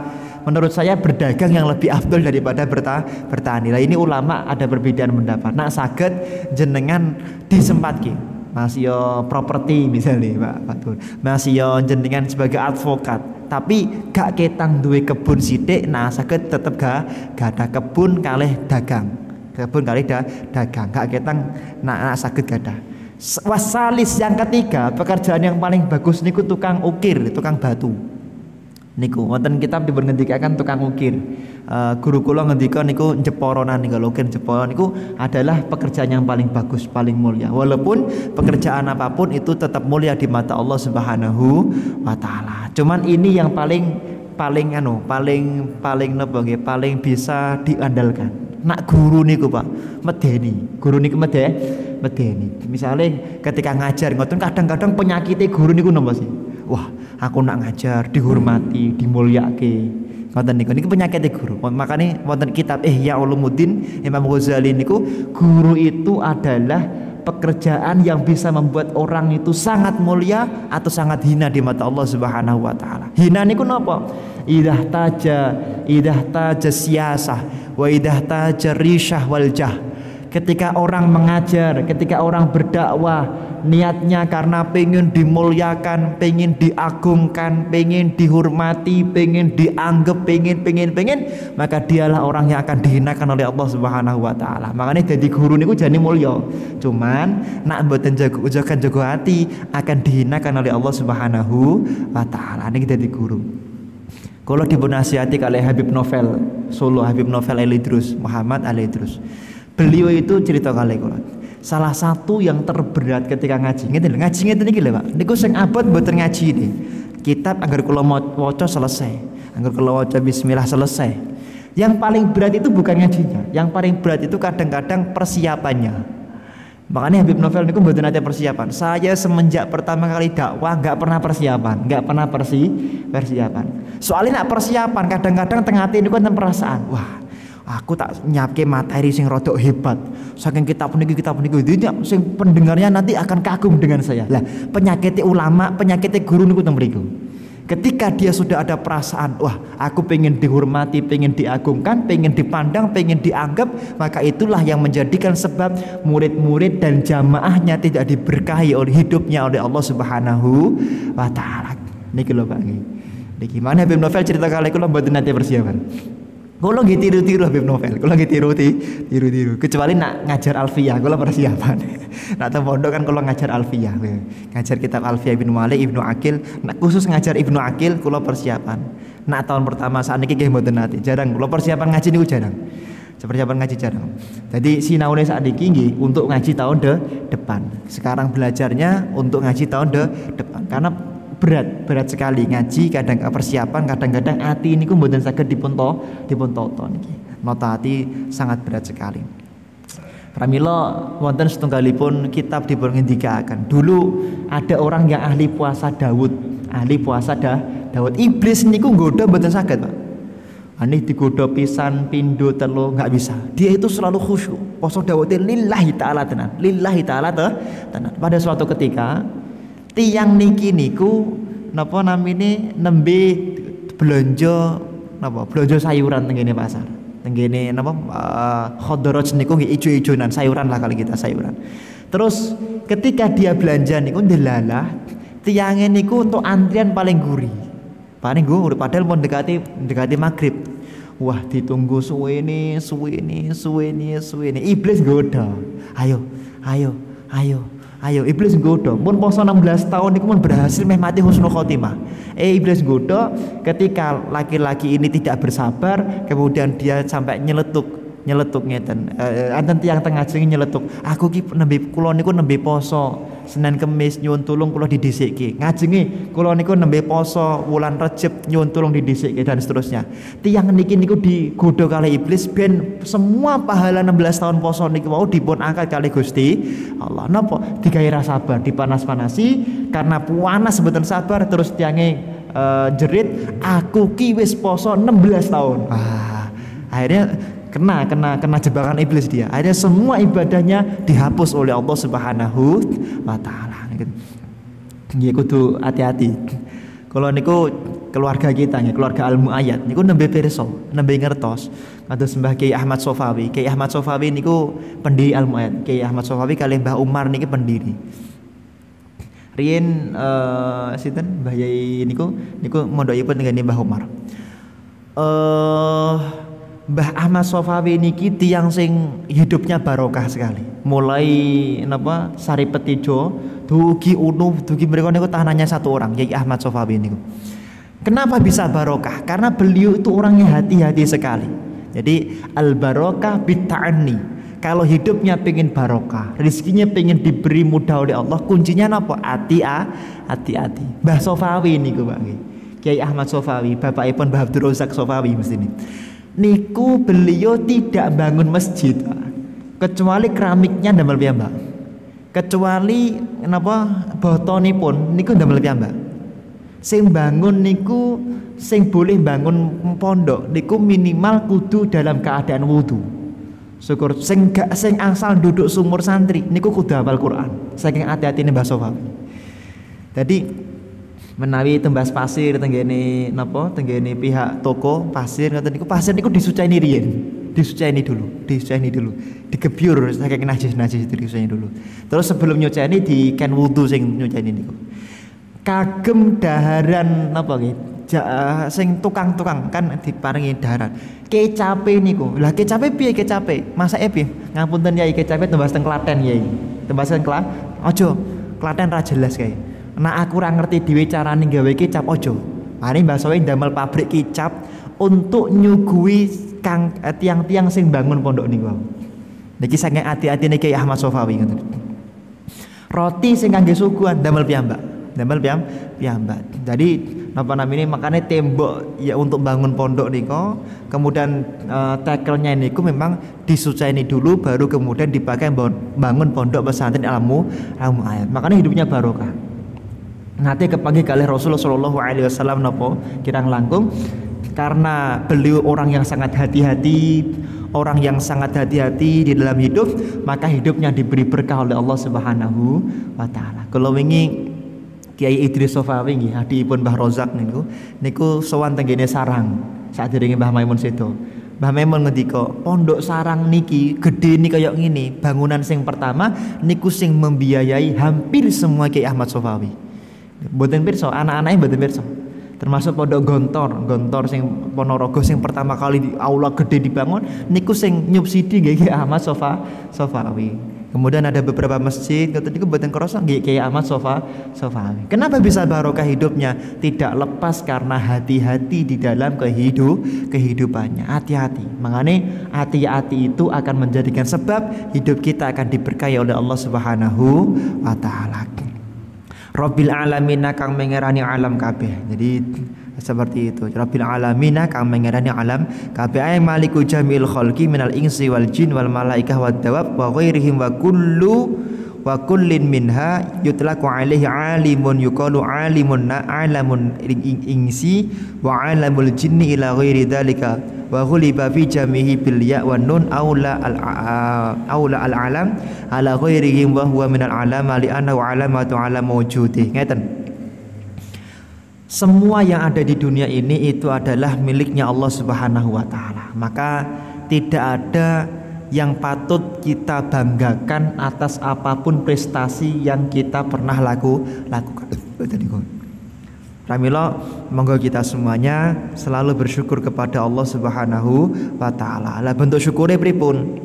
menurut saya berdagang yang lebih afdol daripada berta bertani. Lah ini ulama ada perbedaan pendapat. Nak sakit jenengan disempatki masih yo properti misalnya Pak Fatul masih yo jenengan sebagai advokat. Tapi gak ketang duwe kebun sidik nah sakit tetep gak gak ada kebun kalih dagang. Kebun kalih da, dagang. Gak ketang nak nak sakit gak ada. Wasalis yang ketiga pekerjaan yang paling bagus niku tukang ukir tukang batu niku wonten kitab dipun ngendikaken tukang ukir. Uh, guru kula ngendika niku jeporonan niku ukir jeporo niku adalah pekerjaan yang paling bagus paling mulia. Walaupun pekerjaan apa pun itu tetap mulia di mata Allah Subhanahu wa taala. Cuman ini yang paling paling anu paling paling nggih paling bisa diandalkan. Nak guru niku Pak medeni. Guru niku medhe medeni misalnya ketika ngajar ngoten kadang-kadang penyakitnya guru niku napa sih wah aku nak ngajar dihormati dimulyake ngoten niku niku penyakit guru makanya wonten kitab ya Ulumuddin Imam Ghazali niku guru itu adalah pekerjaan yang bisa membuat orang itu sangat mulia atau sangat hina di mata Allah Subhanahu wa taala. Hina niku napa? Idah taja, idah taja siasah, wa idah taja rishah wal jah ketika orang mengajar, ketika orang berdakwah, niatnya karena pengen dimuliakan, pengen diagungkan, pengen dihormati, pengen dianggap, pengen, pengen, pengen, maka dialah orang yang akan dihinakan oleh Allah Subhanahu wa taala. Makanya jadi guru niku jadi mulia. Cuman nak mboten jago ujakan jago hati akan dihinakan oleh Allah Subhanahu wa taala. Ini jadi guru. Kalau dibunasihati kali Habib Novel Solo Habib Novel Elidrus Muhammad Elidrus Beliau itu cerita kali kula. Salah satu yang terberat ketika ngaji, ngeten ngaji ngeten iki lho, Pak. Niku sing abot mboten ngaji ini. Kitab agar kula waca selesai. Agar kula waca bismillah selesai. Yang paling berat itu bukan ngajinya, yang paling berat itu kadang-kadang persiapannya. Makanya Habib Novel niku mboten ada persiapan. Saya semenjak pertama kali dakwah nggak pernah persiapan, nggak pernah persi persiapan. Soalnya nak persiapan kadang-kadang tengah hati ini kan perasaan. Wah, aku tak nyapke materi sing rodok hebat. Saking kitab puniki kitab puniki. Dia sing pendengarnya nanti akan kagum dengan saya. Lah penyakit ulama penyakit guru niku teng ketika dia sudah ada perasaan wah aku pengen dihormati pengen diagungkan pengen dipandang pengen dianggap maka itulah yang menjadikan sebab murid-murid dan jamaahnya tidak diberkahi oleh hidupnya oleh Allah Subhanahu wa taala. Niki lho Pak Niki gimana Habib Novel cerita kali kula mboten nanti persiapan. Kula nggih tiru-tiru Habib Novel, kula nggih tiru tiru-tiru. Kecuali nak ngajar Alfiyah, kula persiapan. nak teng pondok kan kula ngajar Alfiyah. Ngajar kitab Alfiyah Ibnu Malik, Ibnu Akil, nak khusus ngajar Ibnu Akil kula persiapan. Nak tahun pertama saat niki nggih mboten jarang kula persiapan ngaji niku jarang. Persiapan ngaji jarang. Jadi sinaune saat niki nggih untuk ngaji tahun de depan. Sekarang belajarnya untuk ngaji tahun de depan. Karena berat berat sekali ngaji kadang persiapan kadang-kadang hati ini pun mboten saged dipun to dipun toto niki nota hati sangat berat sekali Pramila wonten setunggalipun kitab dipun. Dulu ada orang yang ahli puasa Daud, ahli puasa dah Daud. Iblis niku nggoda mboten saged, Pak. Ani digoda pisan pindo telu nggak bisa. Dia itu selalu khusyuk. Poso Daud lillahi taala tenan. Lillahi taala tenan. Pada suatu ketika tiang niki niku napa namine nembe belanja napa belanja sayuran tenggene pasar. Tenggene napa uh, khodoroj niku nggih ijo-ijonan sayuran lah kali kita sayuran. Terus ketika dia belanja niku ndelalah tiangnya niku untuk antrian paling gurih. Paling gurih padahal mau dekati dekati maghrib. Wah ditunggu suwe ini suwe ini suwe ini suwe ini iblis goda ayo ayo ayo Ayo iblis nggoda, pun poso 16 tahun niku pun berhasil meh mati husnul khotimah. Eh iblis nggoda ketika laki-laki ini tidak bersabar, kemudian dia sampai nyeletuk nyeletuk ngeten. Uh, anten tiang tengah jeneng nyeletuk. Aku ki nembe kula niku nembe poso Senin Kemis nyuwun tulung kula didhisikke ngajenge kula niku nembe poso wulan Rejab nyuwun tulung didhisikke dan seterusnya. Tiang niki niku digoda kali iblis ben semua pahala 16 tahun poso niku mau dipun angkat kali Gusti Allah. Napa? Digawe rasa sabar dipanas-panasi. Karena panas sebentar sabar terus tiange uh, jerit aku ki wis poso 16 tahun. Ah akhirnya kena kena kena jebakan iblis dia. Akhirnya semua ibadahnya dihapus oleh Allah Subhanahu wa taala. Nggih kudu hati-hati. Kalau niku keluarga kita nih keluarga al muayyad niku nembe pirsa nembe ngertos. Kados Mbah Kiai Ahmad Sofawi. Kiai Ahmad Sofawi niku pendiri al muayyad Kiai Ahmad Sofawi kali Mbah Umar niki pendiri. Rien uh, sinten? Mbah Yai niku niku mondokipun dengan Mbah Umar. Eh uh, Mbah Ahmad Sofawi niki tiang sing hidupnya barokah sekali. Mulai napa Sari Petijo, dugi Unu, dugi mereka niku tahanannya satu orang, Yai Ahmad Sofawi niku. Kenapa bisa barokah? Karena beliau itu orangnya hati-hati sekali. Jadi al barokah bita'ani. Kalau hidupnya pengen barokah, rezekinya pengen diberi mudah oleh Allah, kuncinya apa? Hati a, hati-hati. Mbah Sofawi niku Pak. Kiai Ahmad Sofawi, bapak Ipon Mbah Abdul Sofawi mesti ini niku beliau tidak bangun masjid. Kecuali keramiknya damel piyambak. Kecuali napa botonipun niku damel piyambak. Sing bangun niku sing boleh bangun pondok niku minimal kudu dalam keadaan wudhu syukur sing gak sing asal duduk sumur santri niku kudu hafal Quran. Saking hati-hati nih Mbah jadi menawi tembas pasir tenggene napa? Tenggene pihak toko pasir ngoten niku. Pasir niku disucaini riyen? Disucaini dulu disucaini dulu. Digebyur saking najis-najis itu disucaini dulu. Terus sebelum nyucaini di ken wudu sing nyucaini niku. Kagem daharan napa nggih ja, sing tukang-tukang kan diparingi daharan. Kecape niku. Lah kecape piye kecape? Masake piye? Ngapunten yai kecape tembas teng Klaten yai. Tembas teng Klaten aja. Klaten ra jelas Nah aku ora ngerti dhewe carane gawe kecap ojo. Mari Mbah Sowe damel pabrik kecap untuk nyugui kang eh, tiang-tiang sing bangun pondok niku. Niki saking ati-atine Kiai Ahmad Sofawi ngoten. Roti sing kangge suguhan damel piyambak. Damel piyam piyambak. Jadi napa namanya makanya tembok ya untuk bangun pondok niko kemudian uh, tackle-nya niku memang disucaini dulu baru kemudian dipakai bangun pondok pesantren ilmu ilmu ayat makanya hidupnya barokah Nanti kepagi kali Rasulullah Shallallahu Alaihi Wasallam nopo kirang langkung karena beliau orang yang sangat hati-hati orang yang sangat hati-hati di dalam hidup maka hidupnya diberi berkah oleh Allah Subhanahu wa taala. Kalau wingi Kiai Idris Sofawi nggih hadipun Mbah Rozak niku niku sowan tenggene sarang saat diringi Mbah Maimun sedo. Mbah Maimun ngendika, pondok sarang niki gede nih kayak gini, bangunan sing pertama niku sing membiayai hampir semua Kiai Ahmad Sofawi. Mboten pirsa, anak-anake mboten pirsa. termasuk pondok Gontor Gontor sing Ponorogo sing pertama kali di aula gede dibangun niku sing nyubsidi nggih Ahmad Sofa Sofawi. Kemudian ada beberapa masjid kata niku buatan kerasa nggih kayak Ahmad Sofa Sofawi. Kenapa bisa barokah hidupnya? Tidak lepas karena hati-hati di dalam kehidup kehidupannya. Hati-hati. Mengane hati-hati itu akan menjadikan sebab hidup kita akan diberkahi oleh Allah Subhanahu wa taala Rabbil alamin kang mengerani alam kabeh. Jadi seperti itu. Rabbil alamin kang mengerani alam kabeh ay maliku jamil khalqi minal insi wal jin wal malaikah wad dawab wa ghairihim wa kullu wa kullin minha yutlaqu alaihi alimun yuqalu alimun na alamun insi wa alamul jinni ila ghairi dzalika wa ghuliba fi jamihi bil ya wa nun aula al aula al alam ala ghairihim wa huwa min al alam li annahu alamatu ala mawjudi ngeten. Semua yang ada di dunia ini itu adalah miliknya Allah Subhanahu wa taala. Maka tidak ada yang patut kita banggakan atas apa pun prestasi yang kita pernah laku lakukan. Ramilo, monggo kita semuanya selalu bersyukur kepada Allah Subhanahu wa taala. Lah bentuk syukure pripun?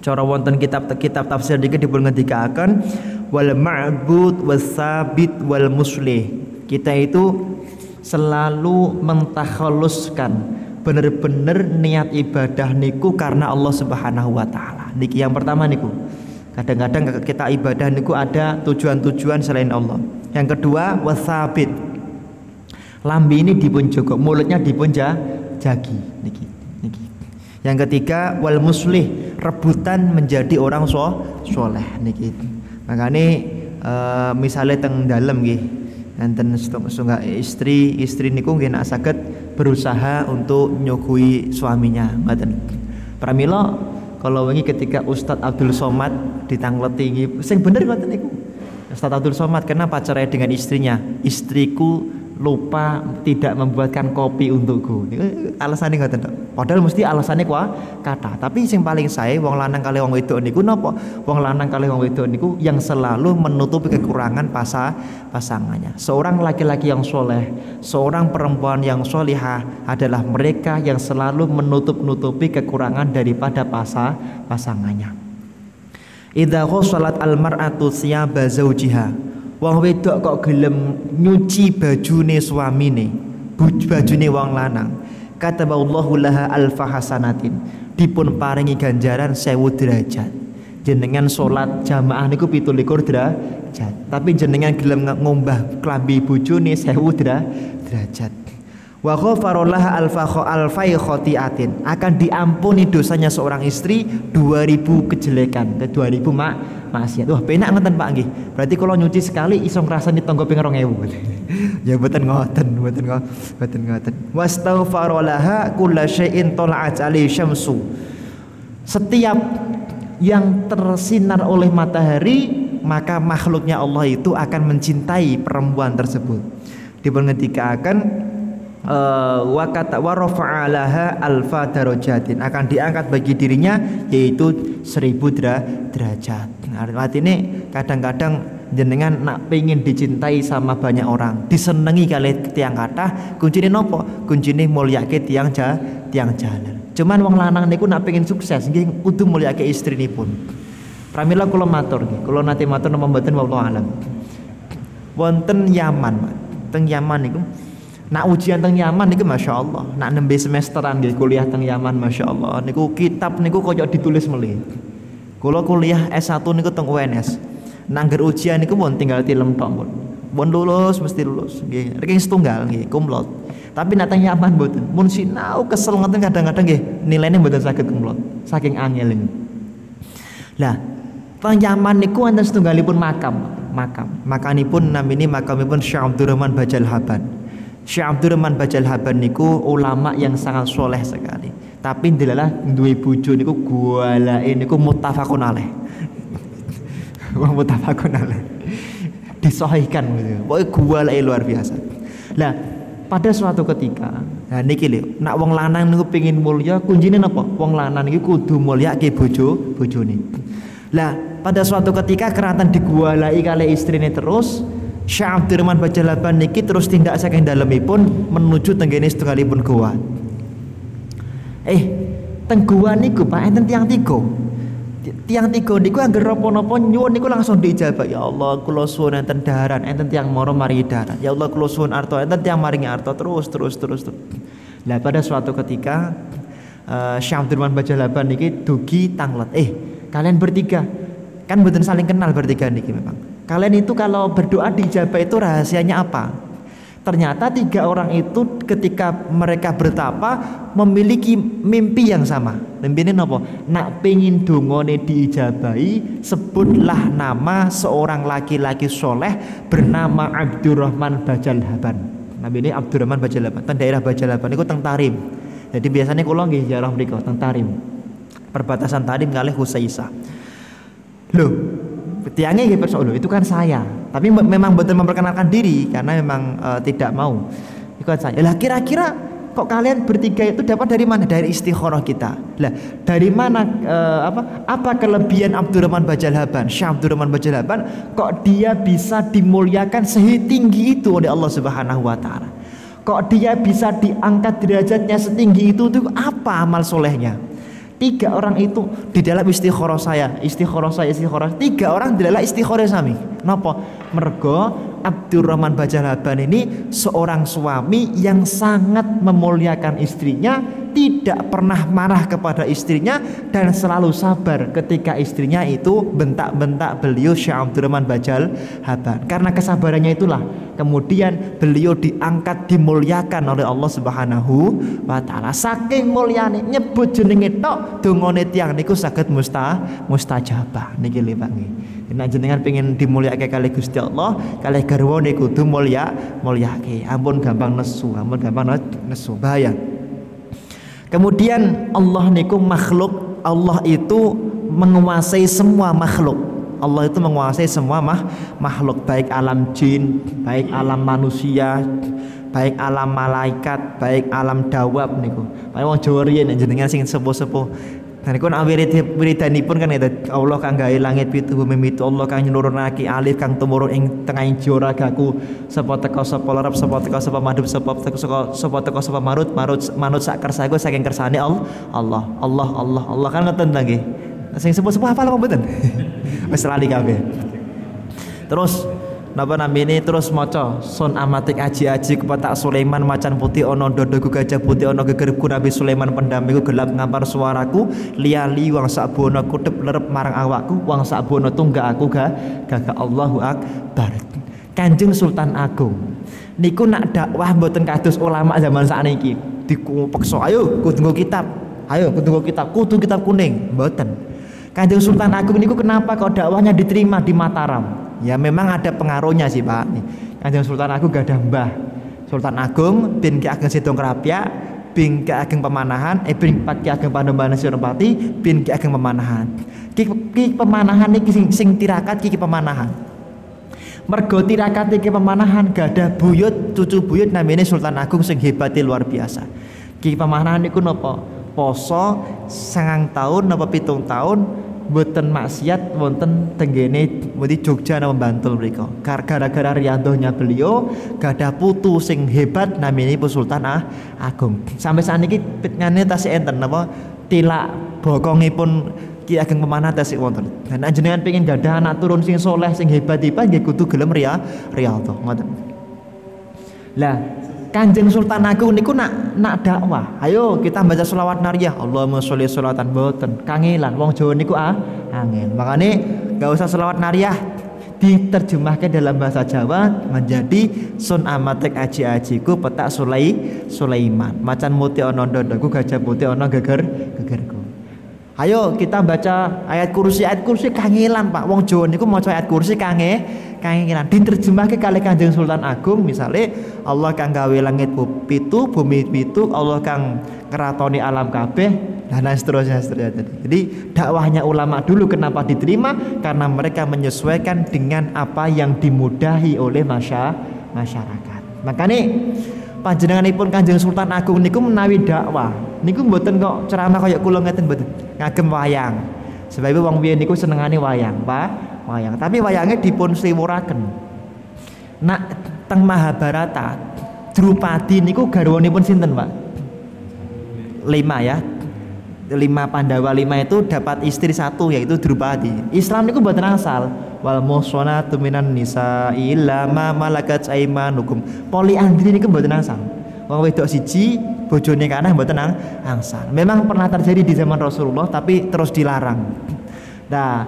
Cara wonten kitab-kitab tafsir dikit dipun ngendikaken wal ma'bud wasabit wal muslih. Kita itu selalu mentakhaluskan bener-bener niat ibadah niku karena Allah Subhanahu wa taala. Niki yang pertama niku. Kadang-kadang kita ibadah niku ada tujuan-tujuan selain Allah. Yang kedua wasabit lambi ini dipun joko mulutnya dipun jagi niki niki yang ketiga wal muslih rebutan menjadi orang so soleh niki makanya uh, misalnya teng dalam nggih enten setengah istri istri niku nggih nak saged berusaha untuk nyugui suaminya ngoten pramila kalau wengi ketika Ustadz Abdul Somad ditangleti nggih sing bener ngoten niku? Ustadz Abdul Somad kenapa cerai dengan istrinya istriku lupa tidak membuatkan kopi untukku. Alasannya nggak tentu. Padahal mesti alasannya kuah kata. Tapi yang paling saya wong lanang kali wong wedok niku nopo? Wong lanang kali wong wedok niku yang selalu menutupi kekurangan pasa pasangannya. Seorang laki-laki yang soleh, seorang perempuan yang solihah adalah mereka yang selalu menutup-nutupi kekurangan daripada pasa pasangannya. Idza ghasalat al-mar'atu Wong wedok kok gelem nyuci bajune suamine, bajune wong lanang. Kata Allahu laha alfa hasanatin. Dipun paringi ganjaran sewu derajat. Jenengan salat jamaah niku 17 derajat. Tapi jenengan gelem ngombah klambi bojone sewu derajat wa ghafarallah alfa alfai khotiatin akan diampuni dosanya seorang istri 2000 kejelekan ke 2000 mak maksiat wah penak ngeten Pak nggih. Berarti kalau nyuci sekali iso ngrasani tangga ping 2000 ya mboten ngoten mboten mboten ngoten. Wastaghfaralaha kullasyai'in tala'at alaihi syamsu. Setiap yang tersinar oleh matahari maka makhluknya Allah itu akan mencintai perempuan tersebut. Akan uh, wa kata wa rafa'alaha alfa darajatin akan diangkat bagi dirinya yaitu seribu derajat. Nah, ini kadang-kadang jenengan nak pengen dicintai sama banyak orang, disenangi kali tiang kata, kuncine nopo? Kuncine mulyake tiang ja, tiang jalan. Cuman wong lanang niku nak pengen sukses nggih kudu mulyake pun. Pramila kula matur nggih, kula nate matur napa mboten wallahu alam. Wonten Yaman, teng Yaman niku Nak ujian teng Yaman niku Masya Allah Nak nembe semesteran nggih kuliah teng Yaman Masya Allah Niku kitab niku koyok ditulis melih Kalau kuliah S1 niku teng UNS Nangger ujian niku pun tinggal tilem tok pun lulus mesti lulus nggih. Ranking setunggal nggih kumlot. Tapi nak teng Yaman mboten. Mun sinau kesel ngoten kadang-kadang nggih nilainya mboten saged kumlot Saking angel Lah teng Yaman niku wonten setunggalipun makam makam. Makanipun namini makamipun Syekh Abdurrahman Bajal Haban Syekh Abdurrahman Bajal Haban niku ulama yang sangat soleh sekali. Tapi dilalah duwe bojo niku gualae niku muttafaqun alaih. Wah muttafaqun alaih. Disahihkan gitu. Pokoknya gualae luar biasa. Lah pada suatu ketika nah niki lho nak wong lanang niku pengin mulya kuncine napa wong lanang niku kudu mulyake bojo bojone lah pada suatu ketika keratan digualai kali istrine terus Syekh Abdurrahman Bajalaban niki terus tindak saking dalemipun menuju tenggene setunggalipun goa. Eh, teng goa niku Pak enten tiang tiga. Tiang tiga niku angger napa-napa nyuwun niku langsung dijawab. Ya Allah, kula suwun enten daharan, enten tiang moro maringi daharan. Ya Allah, kula suwun arto, enten tiang maringi arto terus terus terus. terus. Lah pada suatu ketika uh, Syekh Abdurrahman Bajalaban niki dugi tanglet. Eh, kalian bertiga kan betul saling kenal bertiga niki memang Kalian itu kalau berdoa dijabah itu rahasianya apa? Ternyata tiga orang itu ketika mereka bertapa memiliki mimpi yang sama. Mimpi ini apa? Nak pengin dongone diijabahi, sebutlah nama seorang laki-laki soleh bernama Abdurrahman Bajalhaban. Nabi ini Abdurrahman Bajalhaban. Teng daerah Bajalhaban itu teng Tarim. Jadi biasanya kalau nggih jarah mriku teng Tarim. Perbatasan Tarim kali Husaisa. Loh, tiangnya gitu persoalan itu kan saya. Tapi memang betul memperkenalkan diri karena memang uh, tidak mau kan saya. Lah kira-kira kok kalian bertiga itu dapat dari mana? Dari istikharah kita. Lah dari mana uh, apa apa kelebihan Abdurrahman Bajalhaban? Syekh Abdurrahman Bajalhaban kok dia bisa dimuliakan setinggi itu oleh Allah Subhanahu wa taala? Kok dia bisa diangkat derajatnya setinggi itu? Itu apa amal solehnya Tiga orang itu di dalam istikharah saya, istikharah saya, istikharah. Tiga orang di dalam istikharah sami. Napa? Mergo Abdurrahman Bajalaban ini seorang suami yang sangat memuliakan istrinya, tidak pernah marah kepada istrinya dan selalu sabar ketika istrinya itu bentak-bentak beliau Syekh Abdurrahman Bajal Haban. Karena kesabarannya itulah kemudian beliau diangkat dimuliakan oleh Allah Subhanahu wa taala. Saking mulyane nyebut jenenge tok dongane tiyang niku saged musta mustajabah niki lho Pak Nek jenengan pengen dimulyake kali Gusti Allah, kali garwa niku kudu mulya mulyake. Ampun gampang nesu, ampun gampang nesu. Bahaya. Kemudian Allah niku makhluk, Allah itu menguasai semua makhluk. Allah itu menguasai semua mah, makhluk baik alam jin, baik alam manusia, baik alam malaikat, baik alam dawab niku. Paling wong Jawa riyen jenengan sing sepuh-sepuh Dan iku nak wirid wiridanipun kan itu Allah kang gawe langit pitu bumi pitu Allah kang nyelurunake alif kang tumurun ing tengahing joragaku sapa teka sapa larap sapa teka sapa madhep sapa teka sapa teka sapa marut marut manut sak kersaku saking kersane Allah Allah Allah Allah Allah. Kan ngoten nggih? Sing sepuh-sepuh apa lho mboten? Wis lali kabeh. Terus napa ini? Terus maca sun amatik aji-aji kepada Sulaiman macan putih ono dodoku gajah putih ono gegerku Nabi Sulaiman pendampingku gelap ngampar suaraku. Liali wang sakbono kutip lerep marang awakku wang sakbono tunggak aku ga gagak Allahu Akbar. Kanjeng Sultan Agung niku nak dakwah mboten kados ulama zaman sakniki. Dipeksa ayo kudu kitab. Ayo kudu kitab kudu kitab kuning. Mboten. Kanjeng Sultan Agung niku kenapa kok dakwahnya diterima di Mataram? Ya memang ada pengaruhnya sih Pak. Kanjeng Sultan Agung gak ada mbah. Sultan Agung bin Ki Ageng Kerapia bin Ki Ageng Pemanahan, eh bin Ki Ageng Pandembahan Senopati bin Ki Ageng Pemanahan. Ki, ki Pemanahan iki sing, sing tirakat Ki Pemanahan. Mergo tirakat iki Pemanahan gak ada buyut cucu buyut namanya Sultan Agung sing hebati luar biasa. Ki Pemanahan niku napa? poso sangang tahun napa pitung tahun boten maksiat wonten tenggene mudi Jogja napa Bantul mriku. Gara-gara riyandohnya beliau gadah putu sing hebat namanya Sultan ah, Agung. Sampai saat ini pitngane tasih enten napa tilak bokongipun Ki Ageng Pemanah tasih wonten. Dan jenengan pengen gadah anak turun sing soleh sing hebat-hebat nggih kudu gelem riya riyadhah ngoten. Lah Kanjeng Sultan Agung niku nak nak dakwah. Ayo kita baca selawat nariyah. Allahumma sholli sholatan boten. Kangelan wong Jawa niku ah angin. Makanya gak usah selawat nariyah diterjemahkan dalam bahasa Jawa menjadi sun amatek aji ajiku petak sulai Sulaiman macan muti ono dodoku gajah putih ono geger gegerku ayo kita baca ayat kursi. Ayat kursi kangelan pak. Wong Jawa niku mau ayat kursi kange kangenan diterjemahke kali Kanjeng Sultan Agung misalnya Allah kang gawe langit pitu bumi pitu Allah kang ngeratoni alam kabeh dan seterusnya seterusnya. Jadi dakwahnya ulama dulu kenapa diterima? Karena mereka menyesuaikan dengan apa yang dimudahi oleh masyarakat. Makanya panjenenganipun Kanjeng Sultan Agung niku menawi dakwah. Niku mboten kok ceramah kaya kula ngeten mboten. Ngagem wayang. Sebab wong biyen niku senengane wayang Pak. Wayang. Tapi wayangnya dipun sliwuraken nak teng Mahabharata Drupadi niku garwanipun sinten Pak? Lima ya. Lima Pandawa lima itu dapat istri satu yaitu Drupadi. Islam niku buatan asal wal muhsanatu minan nisa illa ma malakat aimanukum poliandri niku buatan asal wong wedok siji bojone kanah mboten angsal. Memang pernah terjadi di zaman Rasulullah tapi terus dilarang. Nah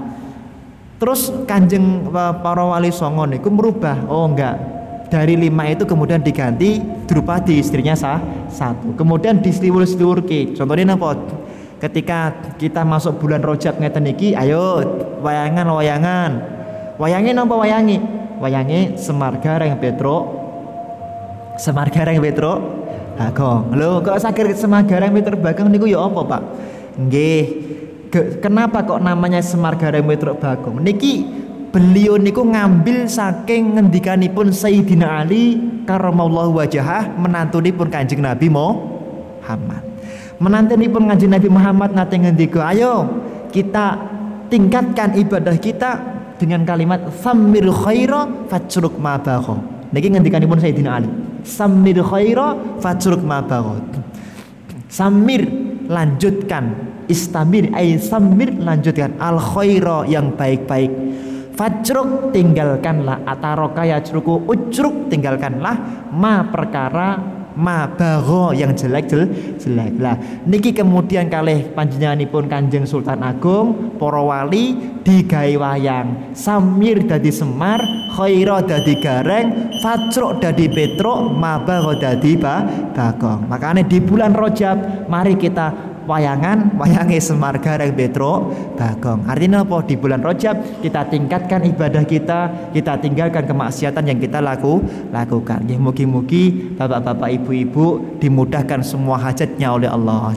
terus kanjeng para wali songo niku merubah oh enggak. Dari lima itu kemudian diganti Drupadi istrinya sah satu. Kemudian diseliwur ke. Contohnya apa ketika kita masuk bulan rojab ngeten iki ayo wayangan wayangan wayangi apa wayangi? Wayangi semar gareng petro. Semar gareng petro. Bagong. Lho kok sakit semar gareng petro bagong niku ya apa pak? Nggih. Kenapa kok namanya semar gareng petro bagong? Niki beliau niku ngambil saking ngendikanipun Sayyidina Ali karamallahu wajahah menantunipun Kanjeng Nabi Muhammad. Menantunipun Kanjeng Nabi Muhammad nate ngendika, "Ayo kita tingkatkan ibadah kita dengan kalimat samir khaira fajruk ma bagha." Niki ngendikanipun Sayyidina Ali. Samir khaira fajruk ma bagha. Samir lanjutkan istamir ay samir lanjutkan al khaira yang baik-baik Fajruk tinggalkanlah ataroka ya ucruk tinggalkanlah ma perkara ma bago yang jelek jel, jelek. Lah niki kemudian kalih panjenenganipun Kanjeng Sultan Agung para wali digawe wayang. Samir dadi semar khaira dadi gareng fajruk dadi petruk ma bago dadi ba bagong. Makanya di bulan Rojab mari kita wayangan wayange Semar Gareng Petro Bagong. Artinya apa? Di bulan Rojab kita tingkatkan ibadah kita kita tinggalkan kemaksiatan yang kita laku lakukan. Ya mugi-mugi bapak-bapak ibu-ibu dimudahkan semua hajatnya oleh Allah.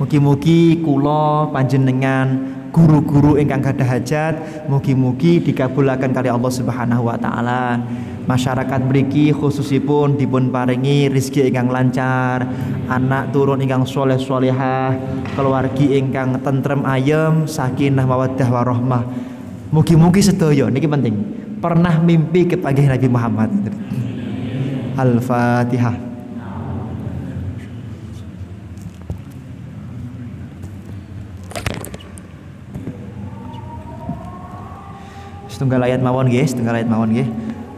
Mugi-mugi kulo panjenengan guru-guru ingkang gadah hajat mugi-mugi dikabulkan kali Allah Subhanahu wa taala masyarakat mriki khususipun dipun paringi rizki ingkang lancar anak turun ingkang soleh solehah keluargi ingkang tentrem ayem sakinah mawaddah warahmah mugi-mugi sedaya. Niki penting. Pernah mimpi kepanggih Nabi Muhammad. Al-Fatihah. Setunggal ayat mawon nggih setunggal ayat mawon nggih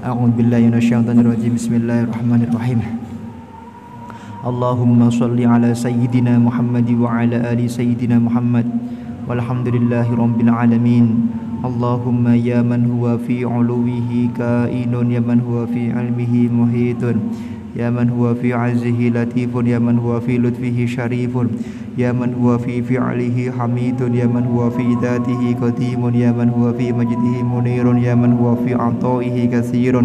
أعوذ بالله من الشيطان الرجيم. بسم الله الرحمن الرحيم. اللهم صل على سيدنا محمد وعلى آل سيدنا محمد. والحمد لله رب العالمين. اللهم يا من هو في علوه كائن يا من هو في علمه محيط يا من هو في عزه لطيف يا من هو في لطفه شريف. يا من هو في فعله حميد يا من هو في ذاته قديم يا من هو في مجده منير يا من هو في عطائه كثير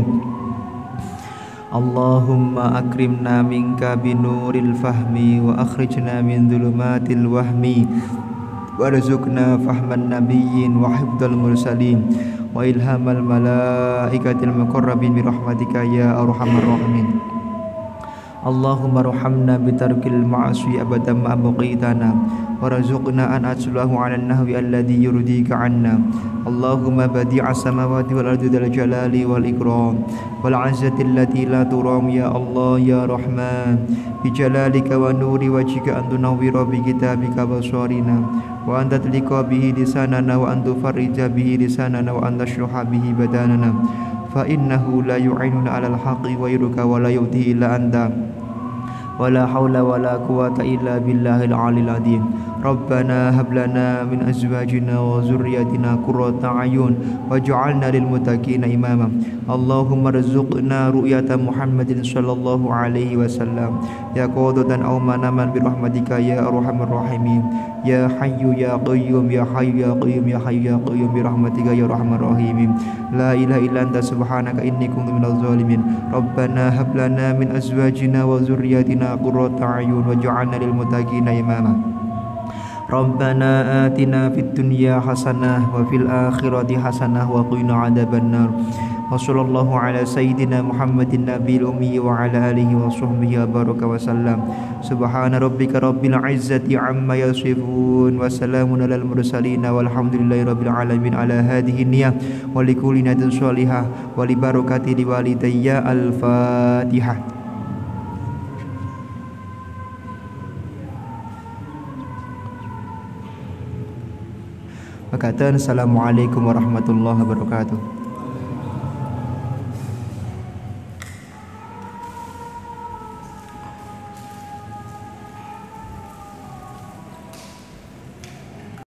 اللهم أكرمنا منك بنور الفهم وأخرجنا من ظلمات الوهم وارزقنا فهم النبيين وحفظ المرسلين وإلهام الملائكة المقربين برحمتك يا أرحم الراحمين اللهم ارحمنا بترك المعصية أبدا ما بقيتنا ورزقنا أن أتلوه على النهو الذي يرضيك عنا اللهم بديع السماوات والأرض ذا الجلال والإكرام والعزة التي لا ترام يا الله يا رحمن بجلالك ونور وجهك أن تنور بكتابك بصارنا وأن تطلق به لساننا وأن تفرج به لساننا وأن تشرح به بداننا فإنه لا يعيننا على الحق غيرك ولا يؤتي إلا أنت. ولا حول ولا قوة إلا بالله العلي العظيم. ربنا هب لنا من أزواجنا وذرياتنا قرة أعين واجعلنا للمتقين إماما. اللهم ارزقنا رؤية محمد صلى الله عليه وسلم. يا قوضة أو مناما برحمتك يا أرحم الراحمين. يا حي يا قيوم يا حي يا قيوم يا حي يا قيوم برحمتك يا أرحم الراحمين. لا إله إلا أنت سبحانك إني كنت من الظالمين. ربنا هب لنا من أزواجنا وذرياتنا قرة أعين واجعلنا للمتقين إماما. ربنا آتنا في الدنيا حسنة وفي الآخرة حسنة وقنا عذاب النار. وصلى الله على سيدنا محمد النبي الأمي وعلى آله وصحبه وبارك وسلم. سبحان ربك رب العزة عما يصفون وسلام على المرسلين والحمد لله رب العالمين على هذه النية ولكل نية صالحة ولبركة لوالدي الفاتحة. Berkata Assalamualaikum warahmatullahi wabarakatuh